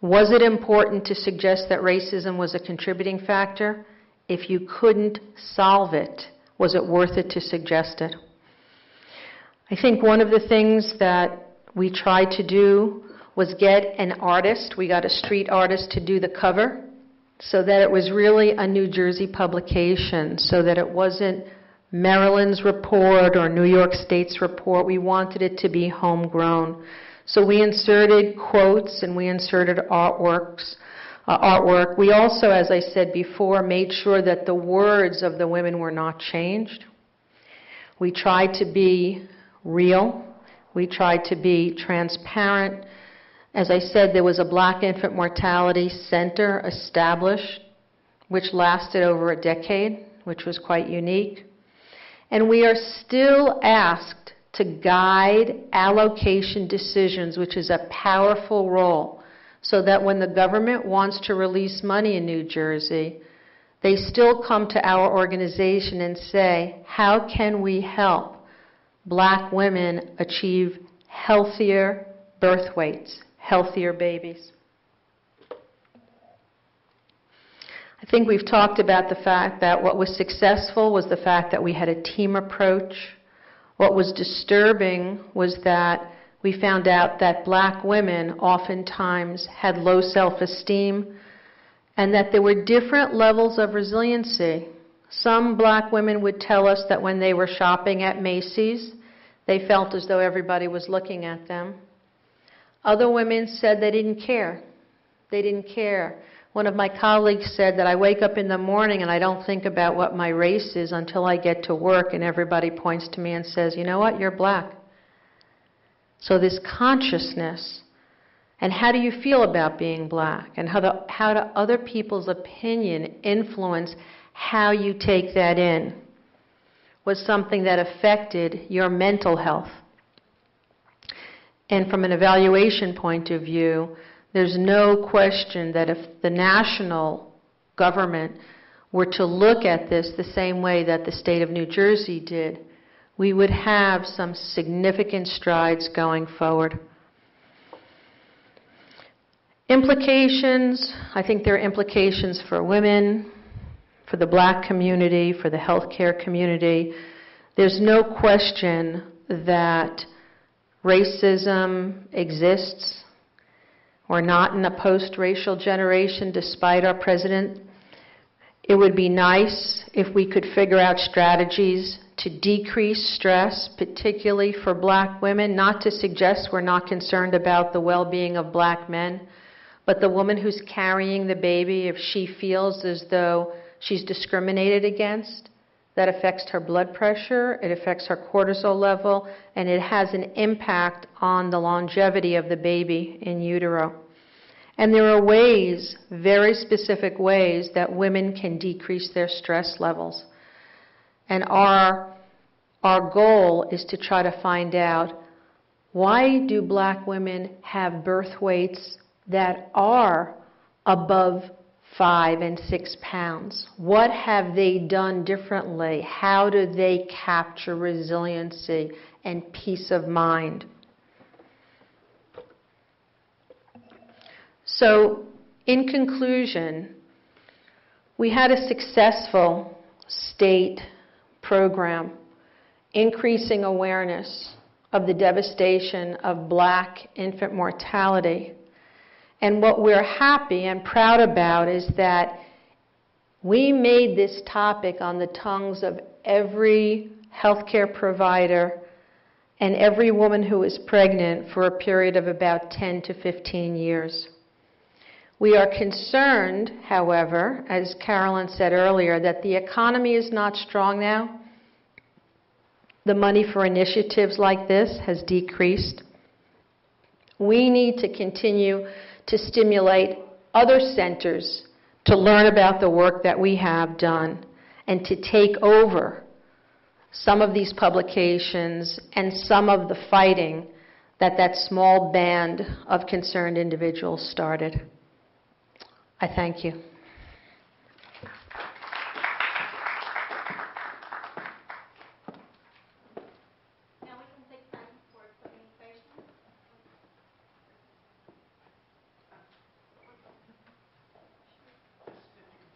Was it important to suggest that racism was a contributing factor? If you couldn't solve it, was it worth it to suggest it? I think one of the things that we tried to do was get an artist, we got a street artist to do the cover so that it was really a New Jersey publication, so that it wasn't Maryland's report or New York State's report. We wanted it to be homegrown. So we inserted quotes and we inserted artworks. Uh, artwork. We also, as I said before, made sure that the words of the women were not changed. We tried to be real. We tried to be transparent. As I said, there was a black infant mortality center established, which lasted over a decade, which was quite unique. And we are still asked to guide allocation decisions, which is a powerful role, so that when the government wants to release money in New Jersey, they still come to our organization and say, How can we help black women achieve healthier birth weights? Healthier babies. I think we've talked about the fact that what was successful was the fact that we had a team approach. What was disturbing was that we found out that black women oftentimes had low self esteem and that there were different levels of resiliency. Some black women would tell us that when they were shopping at Macy's, they felt as though everybody was looking at them. Other women said they didn't care. They didn't care. One of my colleagues said that I wake up in the morning and I don't think about what my race is until I get to work, and everybody points to me and says, You know what? You're black. So, this consciousness, and how do you feel about being black? And how, the, how do other people's opinion influence how you take that in? Was something that affected your mental health. And from an evaluation point of view, there's no question that if the national government were to look at this the same way that the state of New Jersey did, we would have some significant strides going forward. Implications I think there are implications for women, for the black community, for the healthcare community. There's no question that racism exists. We're not in a post racial generation despite our president. It would be nice if we could figure out strategies to decrease stress, particularly for black women. Not to suggest we're not concerned about the well being of black men, but the woman who's carrying the baby, if she feels as though she's discriminated against, that affects her blood pressure, it affects her cortisol level, and it has an impact on the longevity of the baby in utero. And there are ways, very specific ways, that women can decrease their stress levels. And our, our goal is to try to find out why do black women have birth weights that are above five and six pounds. What have they done differently? How do they capture resiliency and peace of mind? So, in conclusion, We had a successful state program increasing awareness of the devastation of black infant mortality. And what we're happy and proud about is that we made this topic on the tongues of every healthcare provider and every woman who is pregnant for a period of about 10 to 15 years. We are concerned, however, as Carolyn said earlier, that the economy is not strong now. The money for initiatives like this has decreased. We need to continue to stimulate other centers to learn about the work that we have done and to take over some of these publications and some of the fighting that that small band of concerned individuals started. I thank you.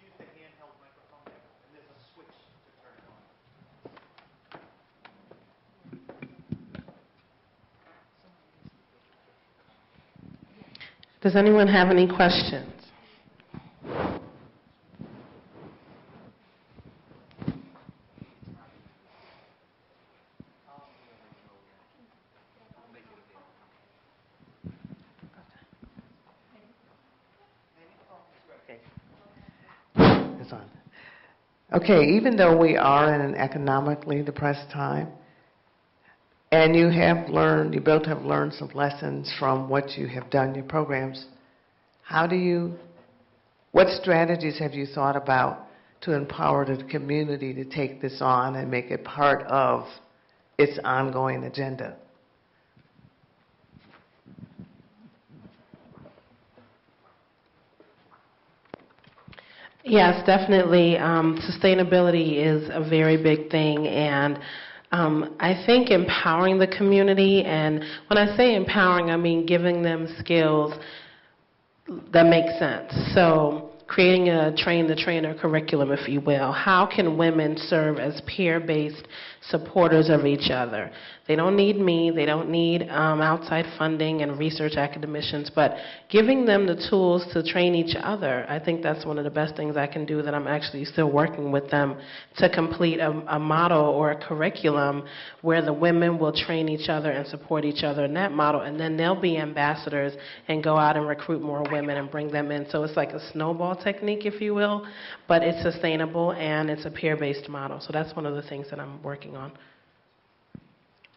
Use the handheld microphone there, and there's a switch to turn it on. Does anyone have any questions? Okay, even though we are in an economically depressed time, and you have learned, you both have learned some lessons from what you have done your programs, how do you, what strategies have you thought about to empower the community to take this on and make it part of its ongoing agenda? Yes, definitely. Um, sustainability is a very big thing, and um, I think empowering the community, and when I say empowering, I mean giving them skills that make sense. So, creating a train the trainer curriculum, if you will. How can women serve as peer based supporters of each other? They don't need me, they don't need um, outside funding and research academicians, but giving them the tools to train each other. I think that's one of the best things I can do that I'm actually still working with them to complete a, a model or a curriculum where the women will train each other and support each other in that model, and then they'll be ambassadors and go out and recruit more women and bring them in. So it's like a snowball technique, if you will, but it's sustainable and it's a peer based model. So that's one of the things that I'm working on.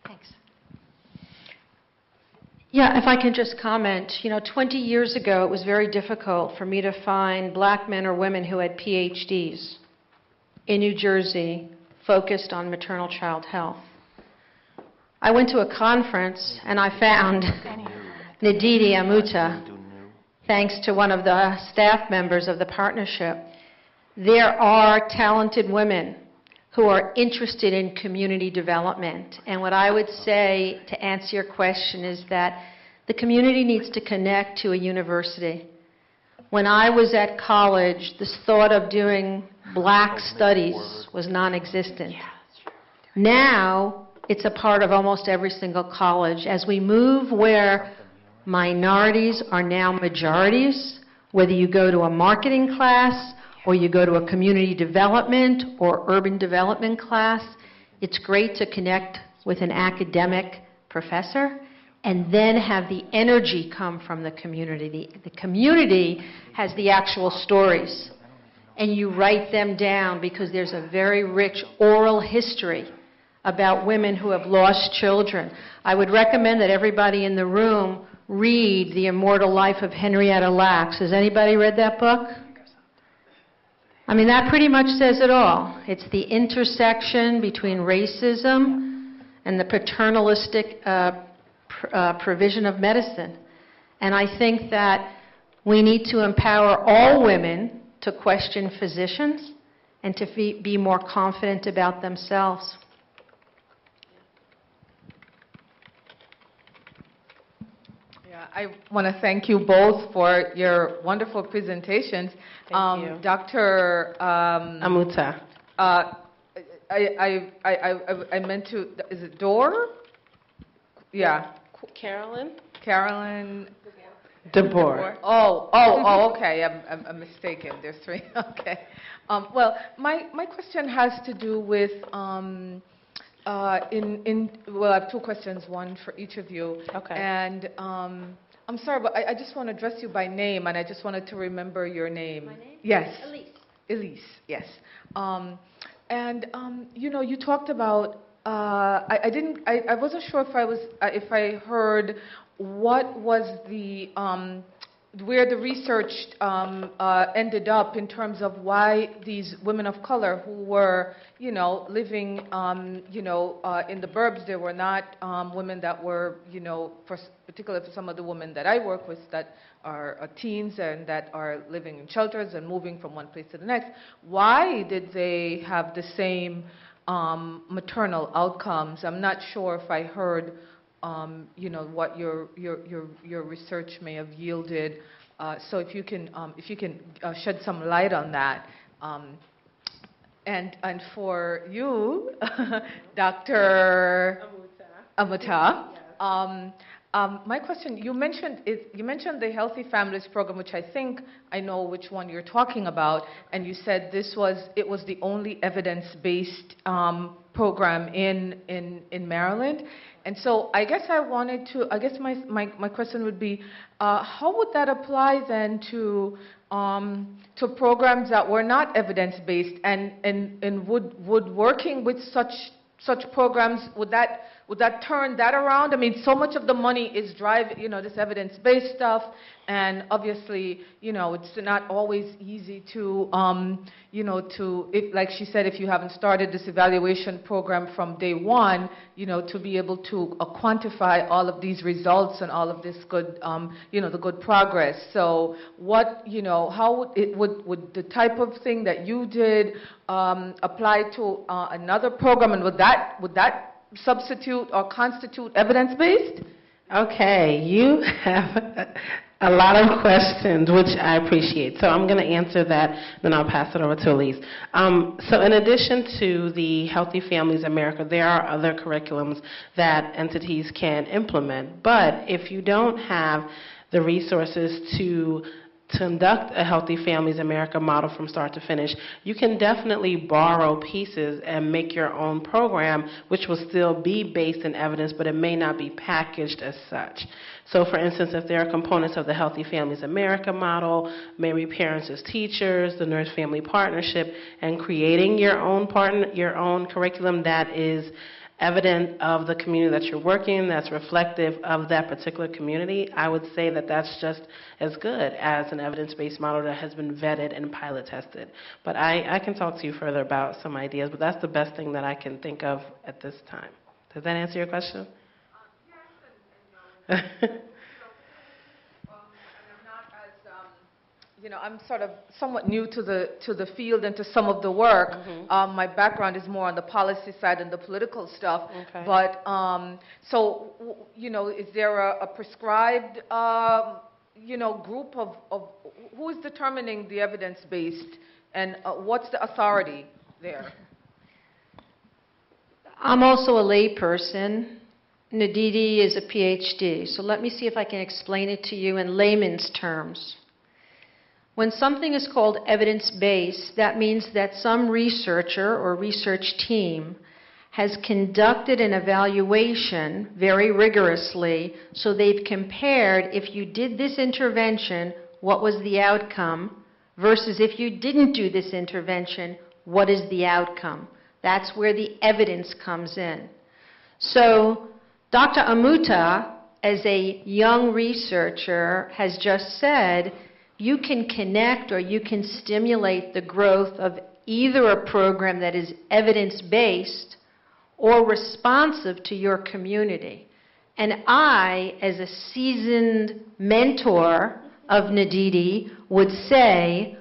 Thanks. Yeah, if I can just comment, you know, 20 years ago it was very difficult for me to find black men or women who had PhDs in New Jersey focused on maternal child health. I went to a conference and I found Ndidi Amutah, thanks to one of the staff members of the partnership. There are talented women who are interested in community development. And what I would say to answer your question is that the community needs to connect to a university. When I was at college, this thought of doing black studies was non existent. Now, it's a part of almost every single college. As we move where minorities are now majorities, whether you go to a marketing class or you go to a community development or urban development class, it's great to connect with an academic professor and then have the energy come from the community. The, the community has the actual stories, and you write them down because there's a very rich oral history about women who have lost children. I would recommend that everybody in the room read The Immortal Life of Henrietta Lacks. Has anybody read that book? I mean, that pretty much says it all. It's the intersection between racism and the paternalistic uh, pr- uh, provision of medicine. And I think that we need to empower all women to question physicians and to be, be more confident about themselves. Yeah, I want to thank you both for your wonderful presentations. Thank you. Dr. um, Amutah. uh, I, I, I, I- I meant to, is it Dor? Yeah, Carolyn? Carolyn DeBoer. Oh, oh, oh, okay, I'm, I'm- I'm mistaken, there's three, okay. Um, Well, my, my question has to do with, um, uh, in, in, well, I have two questions, one for each of you. Okay. And um, I'm sorry, but I, I just want to address you by name, and I just wanted to remember your name. My name? Yes. Ilise. Ilise, yes. Um, And, um, you know, you talked about, uh, I I didn't, I I wasn't sure if I was, uh, if I heard what was the, um, where the research um, uh, ended up in terms of why these women of color who were, you know, living, um, you know, uh, in the burbs, they were not um, women that were, you know, for, particularly for some of the women that I work with that are uh, teens and that are living in shelters and moving from one place to the next. Why did they have the same um, maternal outcomes? I'm not sure if I heard um, you know, what your, your, your, your research may have yielded. Uh, So if you can, um, if you can uh, shed some light on that. Um, And, and for you, Dr. Amutah, um, um, my question, you mentioned, it- you mentioned the Healthy Families Program, which I think I know which one you're talking about, and you said this was, it was the only evidence-based um, program in, in, in Maryland. And so I guess I wanted to, I guess my, my, my question would be, uh, how would that apply then to, um, to programs that were not evidence-based? And, and, and would, would working with such, such programs, would that, would that turn that around? I mean, so much of the money is drive, you know, this evidence-based stuff, and obviously, you know, it's not always easy to, um, you know, to, if, like she said, if you haven't started this evaluation program from day one, you know, to be able to uh, quantify all of these results and all of this good, um, you know, the good progress. So, what, you know, how would it would would the type of thing that you did um, apply to uh, another program, and would that would that substitute or constitute evidence-based? Okay, you have a lot of questions, which I appreciate. So I'm going to answer that, then I'll pass it over to Ilise. Um, so in addition to the Healthy Families America, there are other curriculums that entities can implement. But if you don't have the resources to conduct a Healthy Families America model from start to finish, you can definitely borrow pieces and make your own program, which will still be based in evidence, but it may not be packaged as such. So, for instance, if there are components of the Healthy Families America model, maybe parents as teachers, the Nurse Family Partnership, and creating your own partner, your own curriculum that is evident of the community that you're working, that's reflective of that particular community, I would say that that's just as good as an evidence-based model that has been vetted and pilot tested. But I, I can talk to you further about some ideas, but that's the best thing that I can think of at this time. Does that answer your question? Um, you know, I'm sort of somewhat new to the to the field and to some of the work. Mhm. Um, my background is more on the policy side and the political stuff. Okay. But um, so, w- you know, is there a, a prescribed, um, you know, group of, of who is determining the evidence based, and uh, what's the authority there? I'm also a layperson. Ndidi is a PhD, so let me see if I can explain it to you in layman's terms. When something is called evidence based, that means that some researcher or research team has conducted an evaluation very rigorously, so they've compared if you did this intervention, what was the outcome, versus if you didn't do this intervention, what is the outcome. That's where the evidence comes in. So, Dr. Amutah, as a young researcher, has just said you can connect or you can stimulate the growth of either a program that is evidence based or responsive to your community. And I, as a seasoned mentor of Ndidi, would say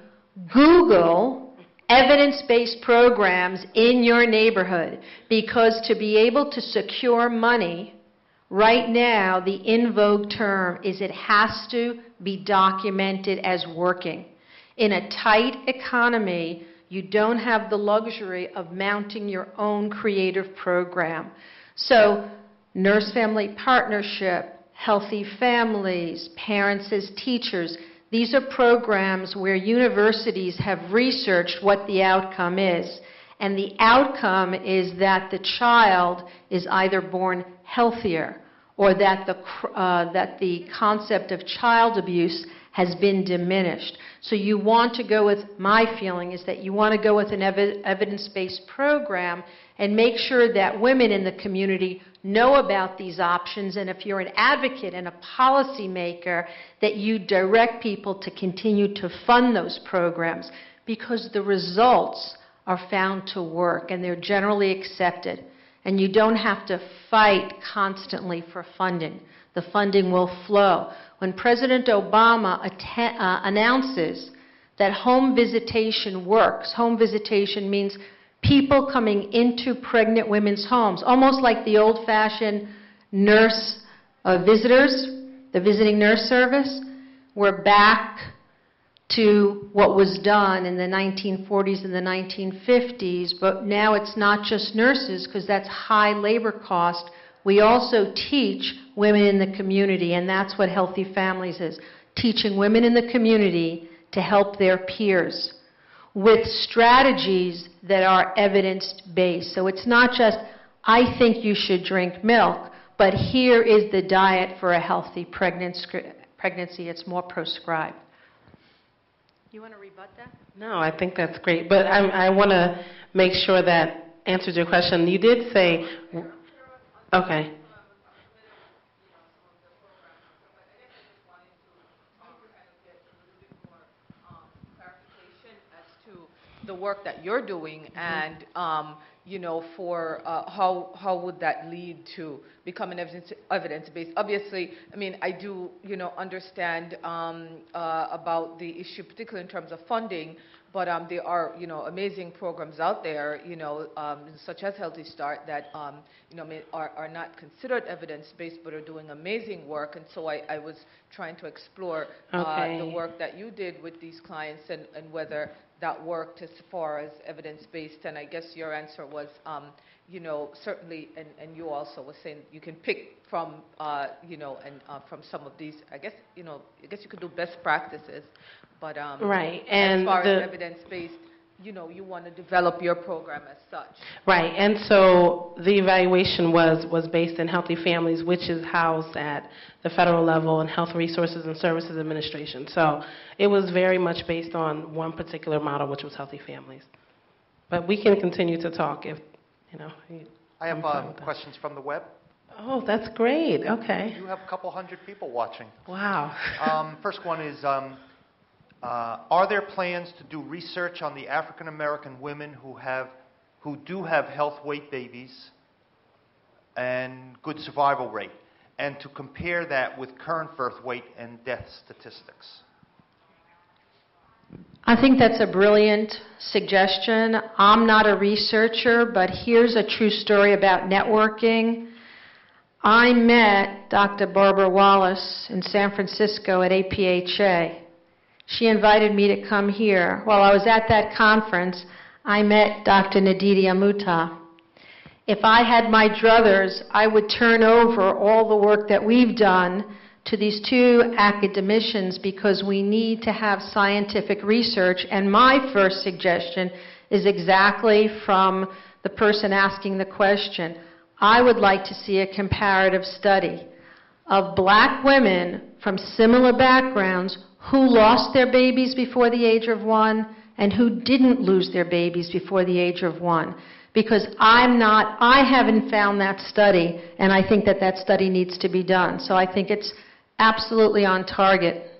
Google evidence based programs in your neighborhood because to be able to secure money Right now, the in vogue term is it has to be documented as working. In a tight economy, you don't have the luxury of mounting your own creative program. So, nurse family partnership, healthy families, parents as teachers, these are programs where universities have researched what the outcome is. And the outcome is that the child is either born healthier or that the, uh, that the concept of child abuse has been diminished. So you want to go with, my feeling is that you want to go with an evi- evidence-based program and make sure that women in the community know about these options, and if you're an advocate and a policymaker, that you direct people to continue to fund those programs because the results are found to work and they're generally accepted. And you don't have to fight constantly for funding. The funding will flow. When President Obama uh, announces that home visitation works, home visitation means people coming into pregnant women's homes, almost like the old fashioned nurse uh, visitors, the visiting nurse service. We're back to what was done in the 1940s and the 1950s, but now it's not just nurses because that's high labor cost. We also teach women in the community, and that's what Healthy Families is teaching women in the community to help their peers with strategies that are evidence based. So it's not just, I think you should drink milk, but here is the diet for a healthy pregnancy. It's more prescribed. You want to rebut that? No, I think that's great. But I, I want to make sure that answers your question. You did say, okay. the work that you're doing and um, you know for uh, how how would that lead to becoming evidence evidence based obviously i mean i do you know understand um, uh, about the issue particularly in terms of funding but um, there are you know amazing programs out there you know um, such as healthy start that um, you know are, are not considered evidence based but are doing amazing work and so i, I was trying to explore okay. uh, the work that you did with these clients and, and whether that worked as far as evidence-based, and I guess your answer was, um, you know, certainly, and, and you also were saying you can pick from, uh, you know, and uh, from some of these, I guess, you know, I guess you could do best practices, but um, Right, as and far the- as evidence-based, you know, you want to develop your program as such. Right, and so the evaluation was, was based in Healthy Families, which is housed at the federal level in Health Resources and Services Administration. So it was very much based on one particular model, which was Healthy Families. But we can continue to talk if, you know. I have I'm fine um, with that. questions from the web. Oh, that's great, okay. You have a couple hundred people watching. Wow. Um, First one is, um, uh, Uh, are there plans to do research on the African American women who have, who do have health weight babies and good survival rate, and to compare that with current birth weight and death statistics? I think that's a brilliant suggestion. I'm not a researcher, but here's a true story about networking. I met Dr. Barbara Wallace in San Francisco at APHA. She invited me to come here. While I was at that conference, I met Dr. Ndidi Amutah. If I had my druthers, I would turn over all the work that we've done to these two academicians because we need to have scientific research. And my first suggestion is exactly from the person asking the question. I would like to see a comparative study of black women from similar backgrounds who lost their babies before the age of one and who didn't lose their babies before the age of one. Because I'm not, I haven't found that study, and I think that that study needs to be done. So I think it's absolutely on target.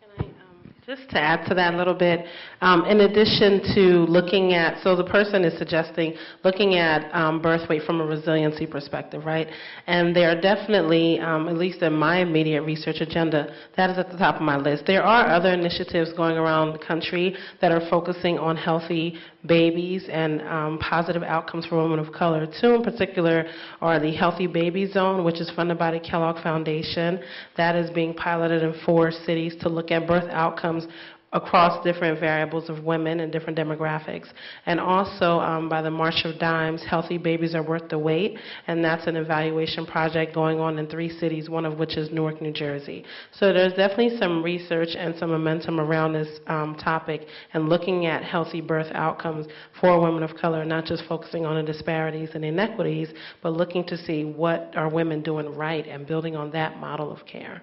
Can I, um, Just to add to that a little bit, um, in addition to looking at, so the person is suggesting looking at um, birth weight from a resiliency perspective, right? And there are definitely, um, at least in my immediate research agenda, that is at the top of my list. There are other initiatives going around the country that are focusing on healthy babies and um, positive outcomes for women of color. Two in particular are the Healthy Baby Zone, which is funded by the Kellogg Foundation. That is being piloted in four cities to look at birth outcomes across different variables of women and different demographics. And also um, by the March of Dimes, Healthy Babies Are Worth the Wait, and that's an evaluation project going on in three cities, one of which is Newark, New Jersey. So there's definitely some research and some momentum around this um, topic and looking at healthy birth outcomes for women of color, not just focusing on the disparities and inequities, but looking to see what are women doing right and building on that model of care.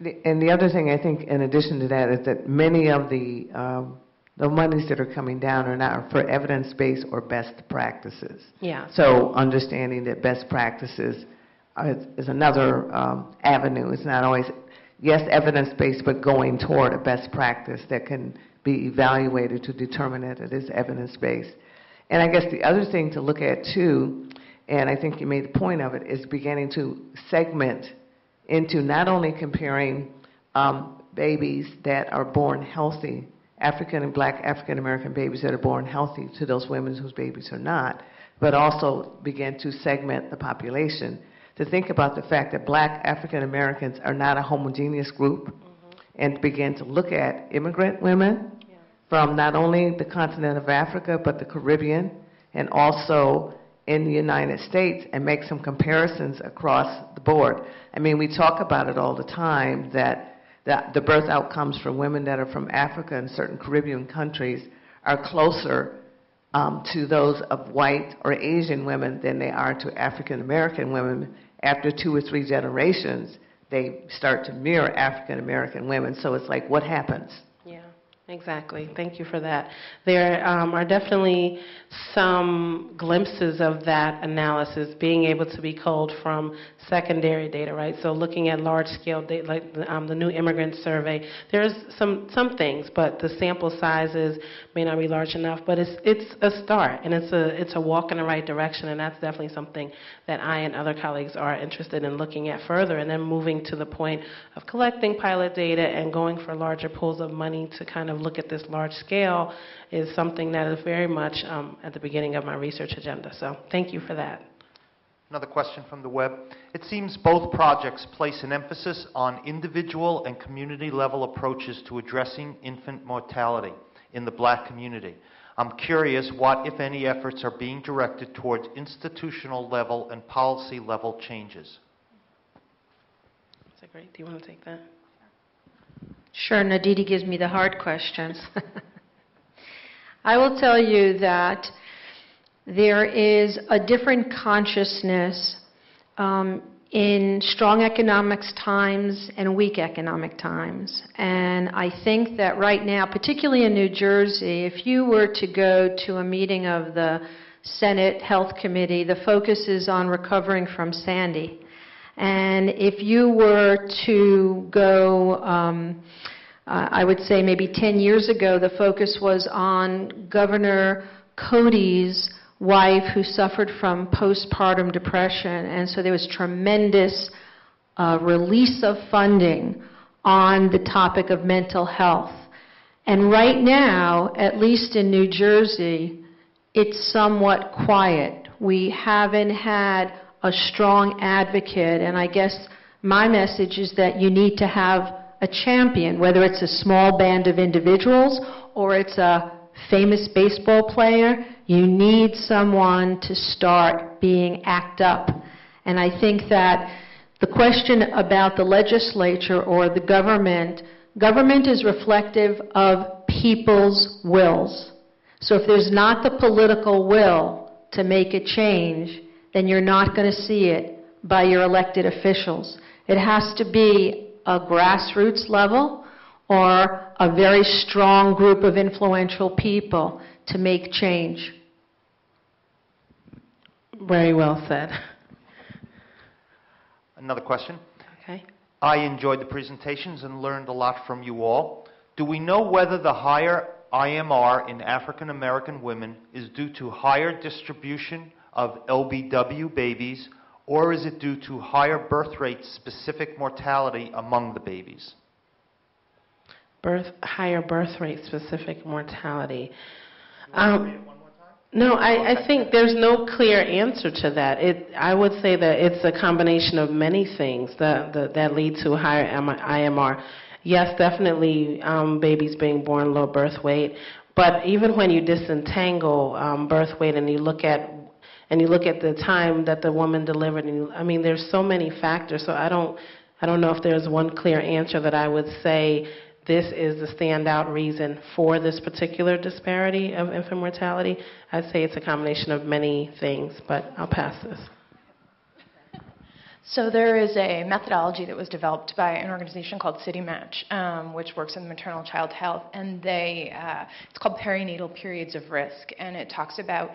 The- And the other thing, I think, in addition to that, is that many of the, um, the monies that are coming down are not for evidence-based or best practices. Yeah. So understanding that best practices are- is another um, avenue. It's not always, yes, evidence-based, but going toward a best practice that can be evaluated to determine that it is evidence-based. And I guess the other thing to look at too, and I think you made the point of it, is beginning to segment into not only comparing um, babies that are born healthy, African and black African American babies that are born healthy to those women whose babies are not, but also begin to segment the population. To think about the fact that black African Americans are not a homogeneous group and begin to look at immigrant women from not only the continent of Africa but the Caribbean and also in the United States and make some comparisons across the board. I mean, we talk about it all the time that, the birth outcomes for women that are from Africa and certain Caribbean countries are closer um, to those of white or Asian women than they are to African American women. After two or three generations, they start to mirror African American women. So it's like, what happens? Yeah, exactly. Thank you for that. There um, are definitely some glimpses of that analysis being able to be culled from secondary data, right? So looking at large-scale data, like the, um, the new immigrant survey, there's some some things, but the sample sizes may not be large enough. But it's it's a start, and it's a it's a walk in the right direction, and that's definitely something that I and other colleagues are interested in looking at further, and then moving to the point of collecting pilot data and going for larger pools of money to kind of look at this large scale is something that is very much um, at the beginning of my research agenda. So thank you for that. Another question from the web. It seems both projects place an emphasis on individual and community level approaches to addressing infant mortality in the black community. I'm curious what, if any, efforts are being directed towards institutional level and policy level changes. Is that great? Do you want to take that? Sure, Ndidi gives me the hard questions. I will tell you that there is a different consciousness um, in strong economics times and weak economic times. And I think that right now, particularly in New Jersey, if you were to go to a meeting of the Senate Health Committee, the focus is on recovering from Sandy. And if you were to go, um, uh, I would say maybe 10 years ago, the focus was on Governor Codey's wife who suffered from postpartum depression. And so there was tremendous uh, release of funding on the topic of mental health. And right now, at least in New Jersey, it's somewhat quiet. We haven't had a strong advocate, and I guess my message is that you need to have a champion, whether it's a small band of individuals or it's a famous baseball player, you need someone to start being act up. And I think that the question about the legislature or the government, government is reflective of people's wills. So if there's not the political will to make a change, then you're not going to see it by your elected officials. It has to be a grassroots level or a very strong group of influential people to make change. Very well said. Another question. Okay. I enjoyed the presentations and learned a lot from you all. Do we know whether the higher IMR in African American women is due to higher distribution of LBW babies, or is it due to higher birth rate specific mortality among the babies? Birth, higher birth rate specific mortality. Um, no, I, I think there's no clear answer to that. It, I would say that it's a combination of many things that, that, that lead to higher IMR. Yes, definitely um, babies being born low birth weight, but even when you disentangle um, birth weight and you look at and you look at the time that the woman delivered, and you, I mean, there's so many factors. So I don't, I don't know if there's one clear answer that I would say this is the standout reason for this particular disparity of infant mortality. I'd say it's a combination of many things, but I'll pass this. So there is a methodology that was developed by an organization called CityMatCH, um, which works in maternal child health, and they uh, it's called perinatal periods of risk, and it talks about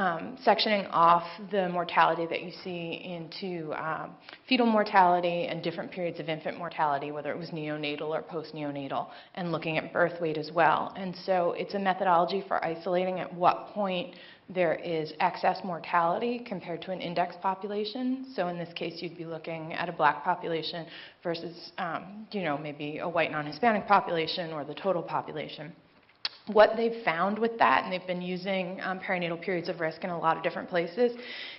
um, sectioning off the mortality that you see into um, fetal mortality and different periods of infant mortality, whether it was neonatal or post-neonatal, and looking at birth weight as well. And so it's a methodology for isolating at what point there is excess mortality compared to an index population. So in this case, you'd be looking at a black population versus, um, you know, maybe a white non-Hispanic population or the total population what they've found with that, and they've been using um, perinatal periods of risk in a lot of different places,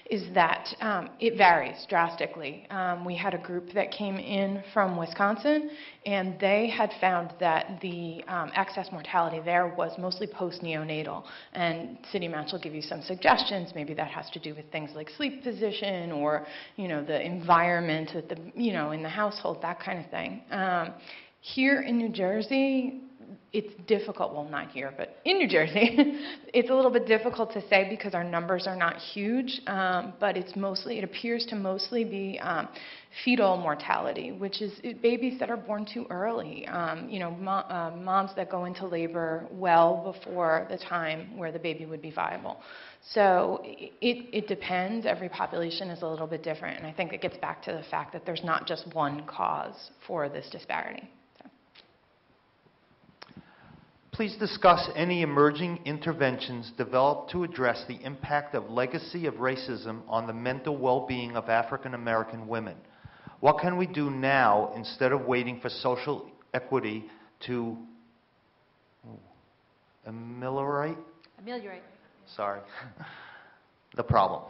is that um, it varies drastically. Um, we had a group that came in from Wisconsin, and they had found that the um, excess mortality there was mostly post neonatal. And CityMatCH will give you some suggestions. Maybe that has to do with things like sleep position or, you know, the environment that the, you know, in the household, that kind of thing. Um, here in New Jersey, it's difficult, well, not here, but in New Jersey, it's a little bit difficult to say because our numbers are not huge, um, but it's mostly, it appears to mostly be um, fetal mortality, which is babies that are born too early, um, you know, mo- uh, moms that go into labor well before the time where the baby would be viable. So it, it depends. Every population is a little bit different, and I think it gets back to the fact that there's not just one cause for this disparity. Please discuss any emerging interventions developed to address the impact of legacy of racism on the mental well-being of African American women. What can we do now instead of waiting for social equity to ameliorate? Ameliorate. Sorry. the problem.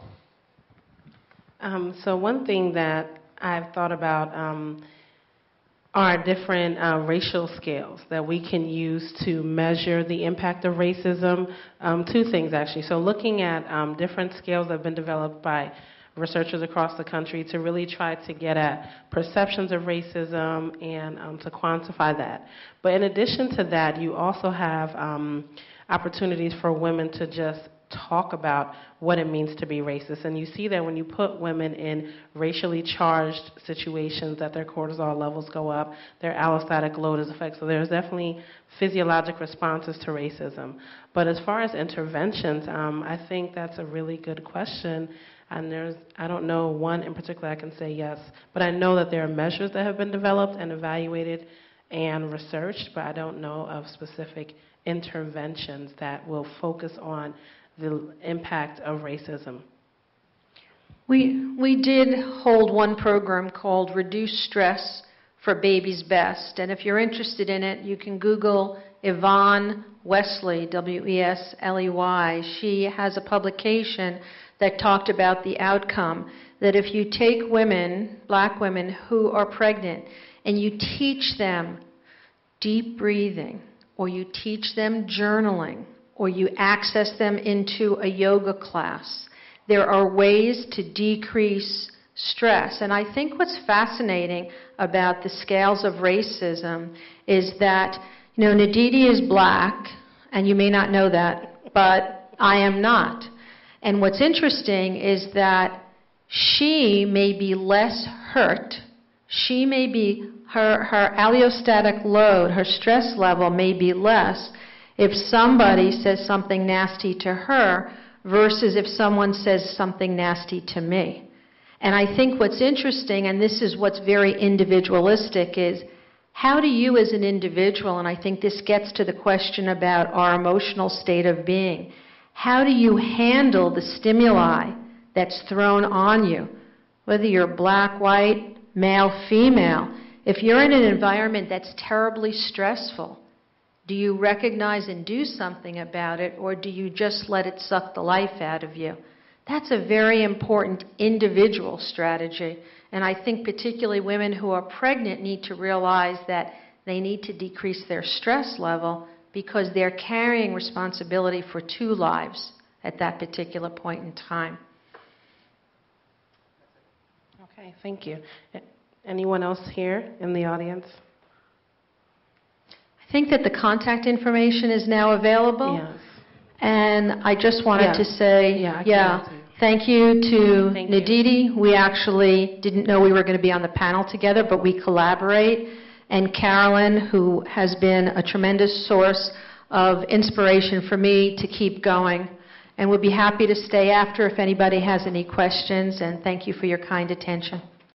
Um, so one thing that I've thought about um, are different uh, racial scales that we can use to measure the impact of racism. Um, two things, actually. So, looking at um, different scales that have been developed by researchers across the country to really try to get at perceptions of racism and um, to quantify that. But in addition to that, you also have um, opportunities for women to just talk about what it means to be racist. And you see that when you put women in racially charged situations, that their cortisol levels go up, their allostatic load is affected. So there's definitely physiologic responses to racism. But as far as interventions, um, I think that's a really good question. And there's, I don't know one in particular I can say yes, but I know that there are measures that have been developed and evaluated and researched, but I don't know of specific interventions that will focus on the impact of racism? We, we did hold one program called Reduce Stress for Babies Best. And if you're interested in it, you can Google Yvonne Wesley, W E S L E Y. She has a publication that talked about the outcome that if you take women, black women who are pregnant, and you teach them deep breathing, or you teach them journaling, or you access them into a yoga class. There are ways to decrease stress. And I think what's fascinating about the scales of racism is that, you know, Ndidi is black, and you may not know that, but I am not. And what's interesting is that she may be less hurt. She may be, her, her allostatic load, her stress level may be less if somebody says something nasty to her versus if someone says something nasty to me. And I think what's interesting, and this is what's very individualistic, is how do you as an individual, and I think this gets to the question about our emotional state of being, how do you handle the stimuli that's thrown on you? Whether you're black, white, male, female, if you're in an environment that's terribly stressful, do you recognize and do something about it, or do you just let it suck the life out of you? That's a very important individual strategy. And I think particularly women who are pregnant need to realize that they need to decrease their stress level because they're carrying responsibility for two lives at that particular point in time. Okay, thank you. Anyone else here in the audience? I think that the contact information is now available. Yes. And I just wanted Yeah. to say, Yeah, yeah, thank you to Thank you. We actually didn't know we were going to be on the panel together, but we collaborate. And Carolyn, who has been a tremendous source of inspiration for me to keep going. And we'll be happy to stay after if anybody has any questions, and thank you for your kind attention.